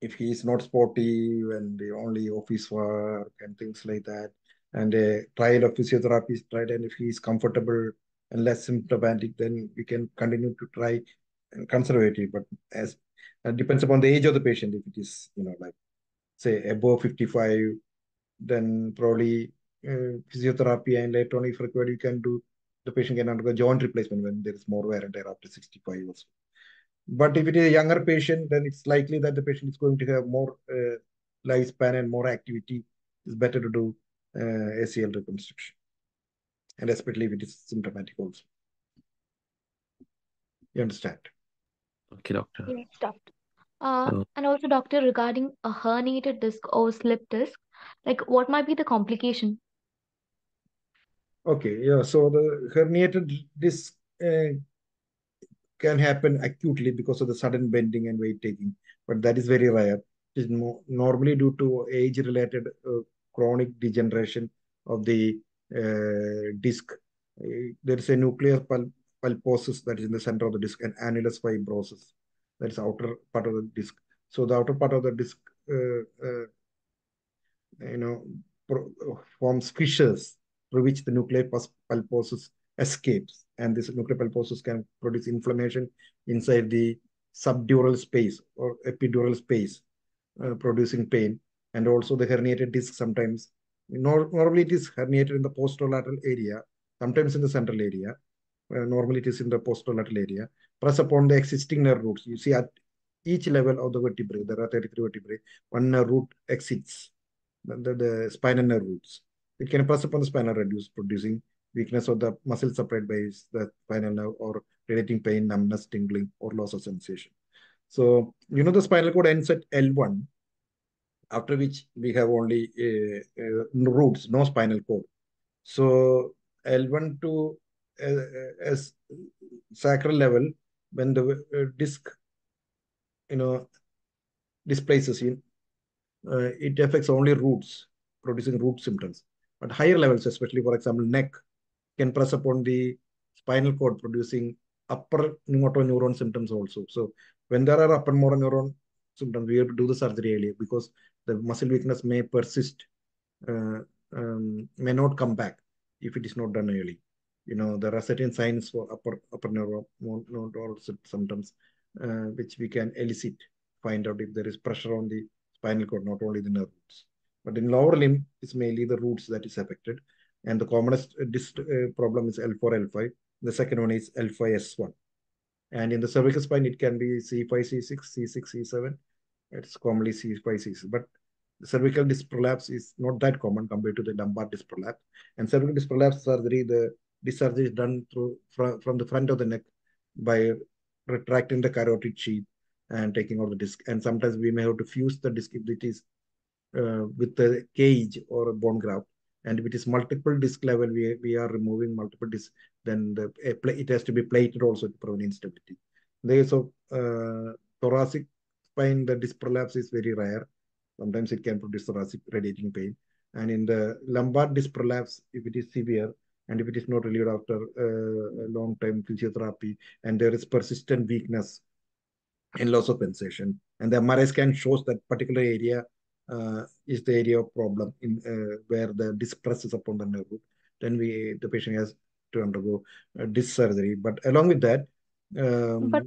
[SPEAKER 1] if he is not sporty and only office work and things like that, and a trial of physiotherapy is tried, and if he is comfortable and less symptomatic, then we can continue to try and conservative. But as it depends upon the age of the patient. If it is, you know, like say above 55, then probably uh, physiotherapy and later on, if required, you can do the patient can undergo joint replacement when there is more wear and tear after 65 also. But if it is a younger patient, then it's likely that the patient is going to have more uh, lifespan and more activity. It's better to do uh, ACL reconstruction, and especially if it is symptomatic also. You understand?
[SPEAKER 5] Okay, doctor.
[SPEAKER 4] Yes, doctor. Uh, and also, doctor, regarding a herniated disc or slip disc, like what might be the complication?
[SPEAKER 1] Okay, yeah. So the herniated disc uh, can happen acutely because of the sudden bending and weight taking, but that is very rare. It is more, normally due to age-related uh, chronic degeneration of the uh, disc. Uh, there is a nuclear pul pulposus that is in the center of the disc and annulus fibrosus that's outer part of the disc. So the outer part of the disc, uh, uh, you know, forms fissures through which the nuclear pulposus escapes. And this nuclear pulposus can produce inflammation inside the subdural space or epidural space, uh, producing pain. And also the herniated disc sometimes, nor normally it is herniated in the posterolateral area, sometimes in the central area. Uh, normally it is in the posterolateral area press upon the existing nerve roots. You see at each level of the vertebrae, there are 33 vertebrae, one nerve root exits the, the, the spinal nerve roots. It can press upon the spinal reduce, producing weakness of the muscle supplied by the spinal nerve or radiating pain, numbness, tingling, or loss of sensation. So, you know, the spinal cord ends at L1, after which we have only uh, uh, roots, no spinal cord. So, L1 to uh, as sacral level, when the uh, disc, you know, displaces in, uh, it affects only roots, producing root symptoms. But higher levels, especially for example, neck, can press upon the spinal cord, producing upper motor neuron symptoms also. So when there are upper motor neuron symptoms, we have to do the surgery earlier because the muscle weakness may persist, uh, um, may not come back if it is not done early. You know, there are certain signs for upper upper neuron symptoms uh, which we can elicit, find out if there is pressure on the spinal cord, not only the nerve roots. But in lower limb, it's mainly the roots that is affected. And the commonest uh, problem is L4, L5. The second one is L5S1. And in the cervical spine, it can be C5, C6, C6, C7. It's commonly C5, C6. But the cervical disc prolapse is not that common compared to the lumbar disc prolapse. And cervical disc prolapse surgery, the disc surgery is done through from, from the front of the neck by retracting the carotid sheath and taking out the disc. And sometimes we may have to fuse the disc if it is uh, with the cage or a bone graft. And if it is multiple disc level, we, we are removing multiple disc, then the it has to be plated also to prevent instability. There is a uh, thoracic spine, the disc prolapse is very rare. Sometimes it can produce thoracic radiating pain. And in the lumbar disc prolapse, if it is severe, and if it is not relieved after uh, a long time physiotherapy, and there is persistent weakness and loss of sensation, and the MRI scan shows that particular area uh, is the area of problem in uh, where the disc presses upon the nerve. Root, then we the patient has to undergo uh, disc surgery. But along with that, um,
[SPEAKER 4] But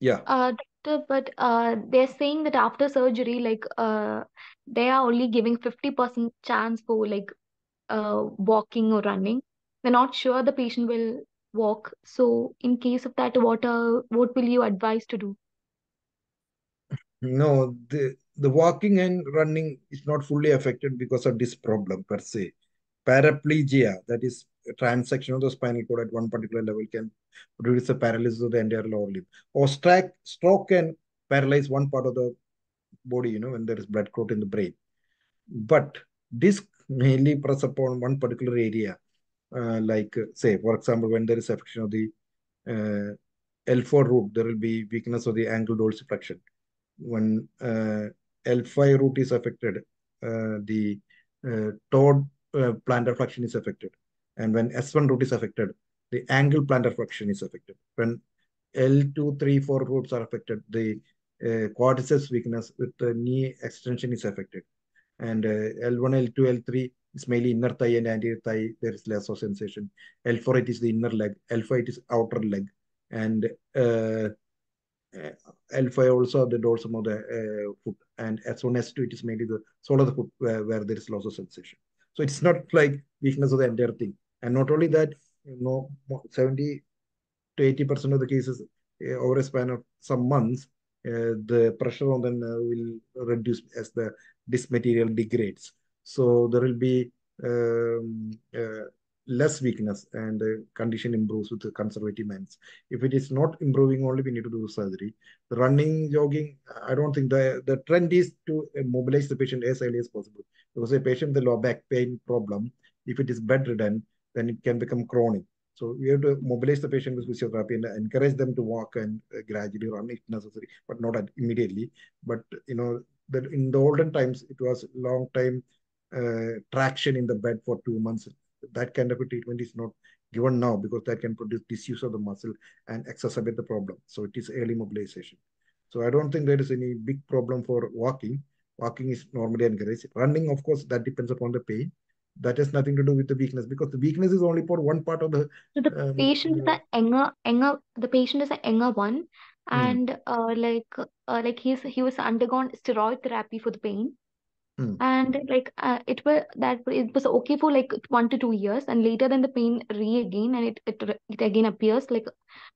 [SPEAKER 1] yeah,
[SPEAKER 4] uh, doctor, but uh, they're saying that after surgery, like uh, they are only giving 50% chance for like uh walking or running. They're not sure the patient will walk. So in case of that, what uh what will you advise to do?
[SPEAKER 1] no, the the walking and running is not fully affected because of this problem per se. Paraplegia, that is transection of the spinal cord at one particular level, can produce a paralysis of the entire lower limb. Or stroke, stroke can paralyze one part of the body, you know, when there is blood clot in the brain. But disc mainly press upon one particular area, uh, like uh, say, for example, when there is affection of the uh, L4 root, there will be weakness of the ankle dorsiflexion. When uh, L5 root is affected, uh, the uh, toed plantar flexion is affected. And when S1 root is affected, the ankle plantar flexion is affected. When L2, 3, 4 roots are affected, the quadriceps weakness with the knee extension is affected and uh, L1, L2, L3 is mainly inner thigh and anterior thigh. There is less of sensation. L4 it is the inner leg. L5 it is outer leg, and uh, L5 also the dorsum of the uh, foot, and S1, S2 it is mainly the sole of the foot where, where there is loss of sensation. So it's not like weakness of the entire thing. And not only that, you know, 70 to 80 percent of the cases uh, over a span of some months, uh, the pressure on them nerve will reduce as the this material degrades. So there will be um, uh, less weakness and the condition improves with the conservative means. If it is not improving only, we need to do surgery. The running, jogging, I don't think the, the trend is to mobilize the patient as early as possible. Because a patient with low back pain problem, if it is bedridden, then it can become chronic. So we have to mobilize the patient with physiotherapy and encourage them to walk and uh, gradually run if necessary, but not immediately. But you know, that in the olden times it was long time uh, traction in the bed for two months. That kind of a treatment is not given now because that can produce disuse of the muscle and exacerbate the problem. So it is early mobilization. So I don't think there is any big problem for walking. Walking is normally encouraged. Running, of course, that depends upon the pain that has nothing to do with the weakness because the weakness is only for one part of the.
[SPEAKER 4] So the um, patient is a younger, younger. The patient is a younger one,
[SPEAKER 1] Hmm.
[SPEAKER 4] and uh, like uh, like he's he was undergone steroid therapy for the pain,
[SPEAKER 1] Hmm.
[SPEAKER 4] and like uh, it was that it was okay for like one to two years, and later then the pain re again, and it it, it again appears like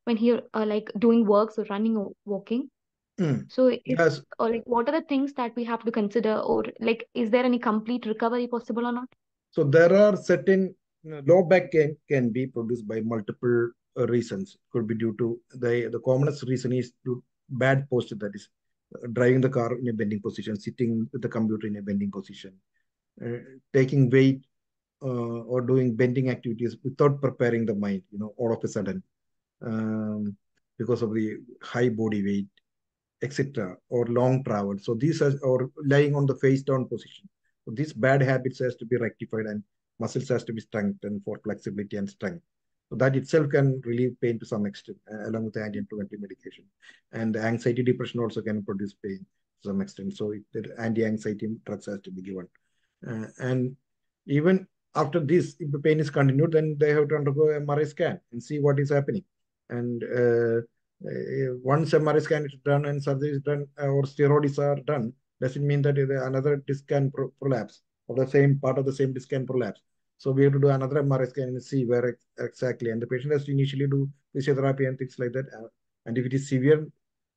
[SPEAKER 4] when he uh, like doing works or running or walking.
[SPEAKER 1] Mm.
[SPEAKER 4] So if
[SPEAKER 1] Yes.
[SPEAKER 4] or like what are the things that we have to consider or like is there any complete recovery possible or not?
[SPEAKER 1] So there are certain low back pain can be produced by multiple uh, reasons. Could be due to the the commonest reason is to bad posture that is uh, driving the car in a bending position, sitting with the computer in a bending position, uh, taking weight uh, or doing bending activities without preparing the mind. You know, all of a sudden um, because of the high body weight, etc., or long travel. So these are or lying on the face down position. These bad habits has to be rectified and muscles has to be strengthened for flexibility and strength. So that itself can relieve pain to some extent, uh, along with the anti-inflammatory medication. And anxiety, depression also can produce pain to some extent. So anti-anxiety drugs has to be given. Uh, and even after this, if the pain is continued, then they have to undergo MRI scan and see what is happening. And uh, uh, once MRI scan is done and surgery is done uh, or steroids are done, doesn't mean that another disc can pro prolapse or the same part of the same disc can prolapse. So we have to do another MRI scan and see where ex exactly. And the patient has to initially do physiotherapy and things like that. Uh, and if it is severe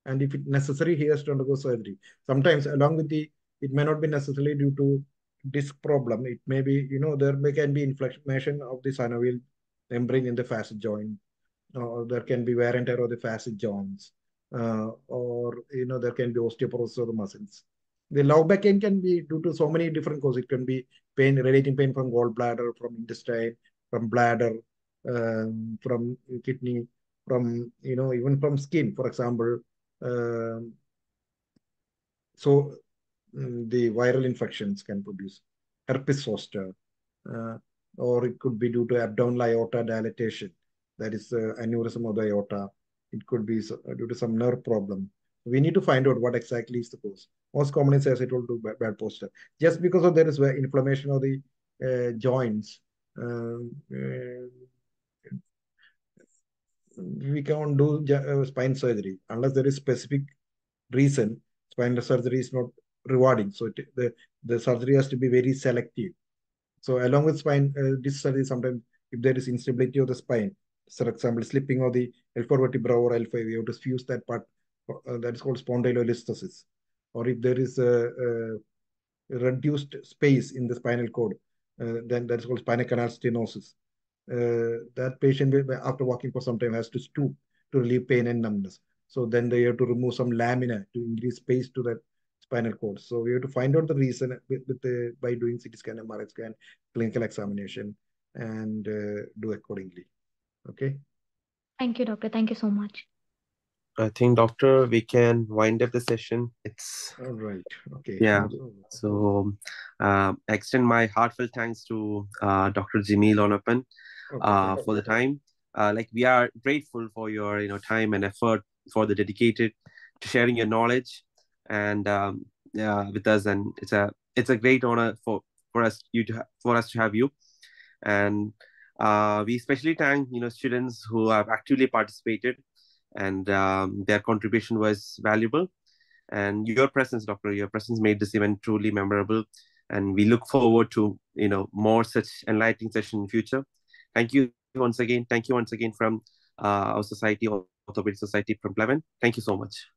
[SPEAKER 1] and if it necessary, he has to undergo surgery. Sometimes along with the, it may not be necessarily due to disc problem. It may be, you know, there may can be inflammation of the synovial membrane in the facet joint or there can be wear and tear of the facet joints, uh, or you know there can be osteoporosis of the muscles. The low back pain can be due to so many different causes. It can be pain, radiating pain from gallbladder, from intestine, from bladder, um, from kidney, from you know even from skin, for example. Um, so um, the viral infections can produce herpes zoster, uh, or it could be due to abdominal aorta dilatation that is uh, aneurysm of the aorta. It could be due to some nerve problem. We need to find out what exactly is the cause. Most commonly, as I told you, bad, bad posture. Just because of there is inflammation of the uh, joints, um, uh, we can't do uh, spine surgery unless there is specific reason. Spinal surgery is not rewarding. So it, the the surgery has to be very selective. So along with spine uh, disc surgery, sometimes if there is instability of the spine, for example, slipping of the L4 vertebra or L5, we have to fuse that part that is called spondylolisthesis. Or if there is a, a reduced space in the spinal cord, uh, then that is called spinal canal stenosis. Uh, that patient, after walking for some time, has to stoop to relieve pain and numbness. So then they have to remove some lamina to increase space to that spinal cord. So we have to find out the reason with, with the, by doing CT scan, MRI scan, clinical examination, and uh, do accordingly. Okay.
[SPEAKER 4] Thank you, doctor. Thank you so much.
[SPEAKER 5] I think, doctor, we can wind up the session. It's
[SPEAKER 1] all right. Okay.
[SPEAKER 5] Yeah. So, uh, extend my heartfelt thanks to uh, Dr. Jimmy Lonappan uh, for the time. Uh, like we are grateful for your you know time and effort for the dedicated to sharing your knowledge and um, yeah, with us, and it's a it's a great honor for for us you to for us to have you, and uh, we especially thank you know students who have actively participated and um, their contribution was valuable. And your presence, Doctor, your presence made this event truly memorable. And we look forward to you know more such enlightening session in future. Thank you once again. Thank you once again from uh, our society, Orthopedic Society from Pleven. Thank you so much.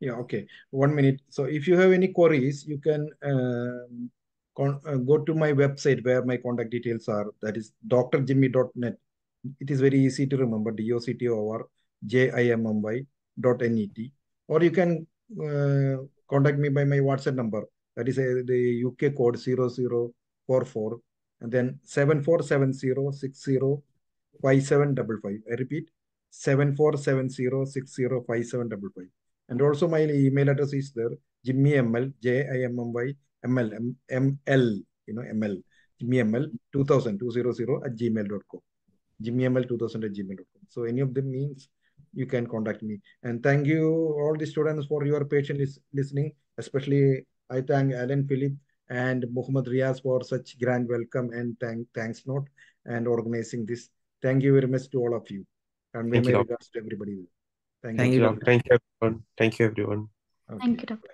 [SPEAKER 1] Yeah, okay. One minute. So if you have any queries, you can um, uh, go to my website where my contact details are. That is doctorjimmy.net. It is very easy to remember. D-O-C-T-O-R J-I-M-M-Y dot N-E-T. Or you can uh, contact me by my WhatsApp number. That is uh, the UK code 0044 and then 7470605755. I repeat, 7470605755. And also my email address is there, Jimmy ML, J-I-M-M-Y ML, M, ML, you know, ML, Jimmy ML 2000, 200 at gmail.com. Jimmy ML 2000 at gmail.com. So any of them means you can contact me. And thank you all the students for your patient listening. Especially I thank Alan Philip and Muhammad Riaz for such grand welcome and thank thanks note and organizing this. Thank you very much to all of you. And may my regards to everybody.
[SPEAKER 5] Thank, thank you. you. Thank you, everyone. Thank you, everyone.
[SPEAKER 4] Okay. Thank you, Doctor.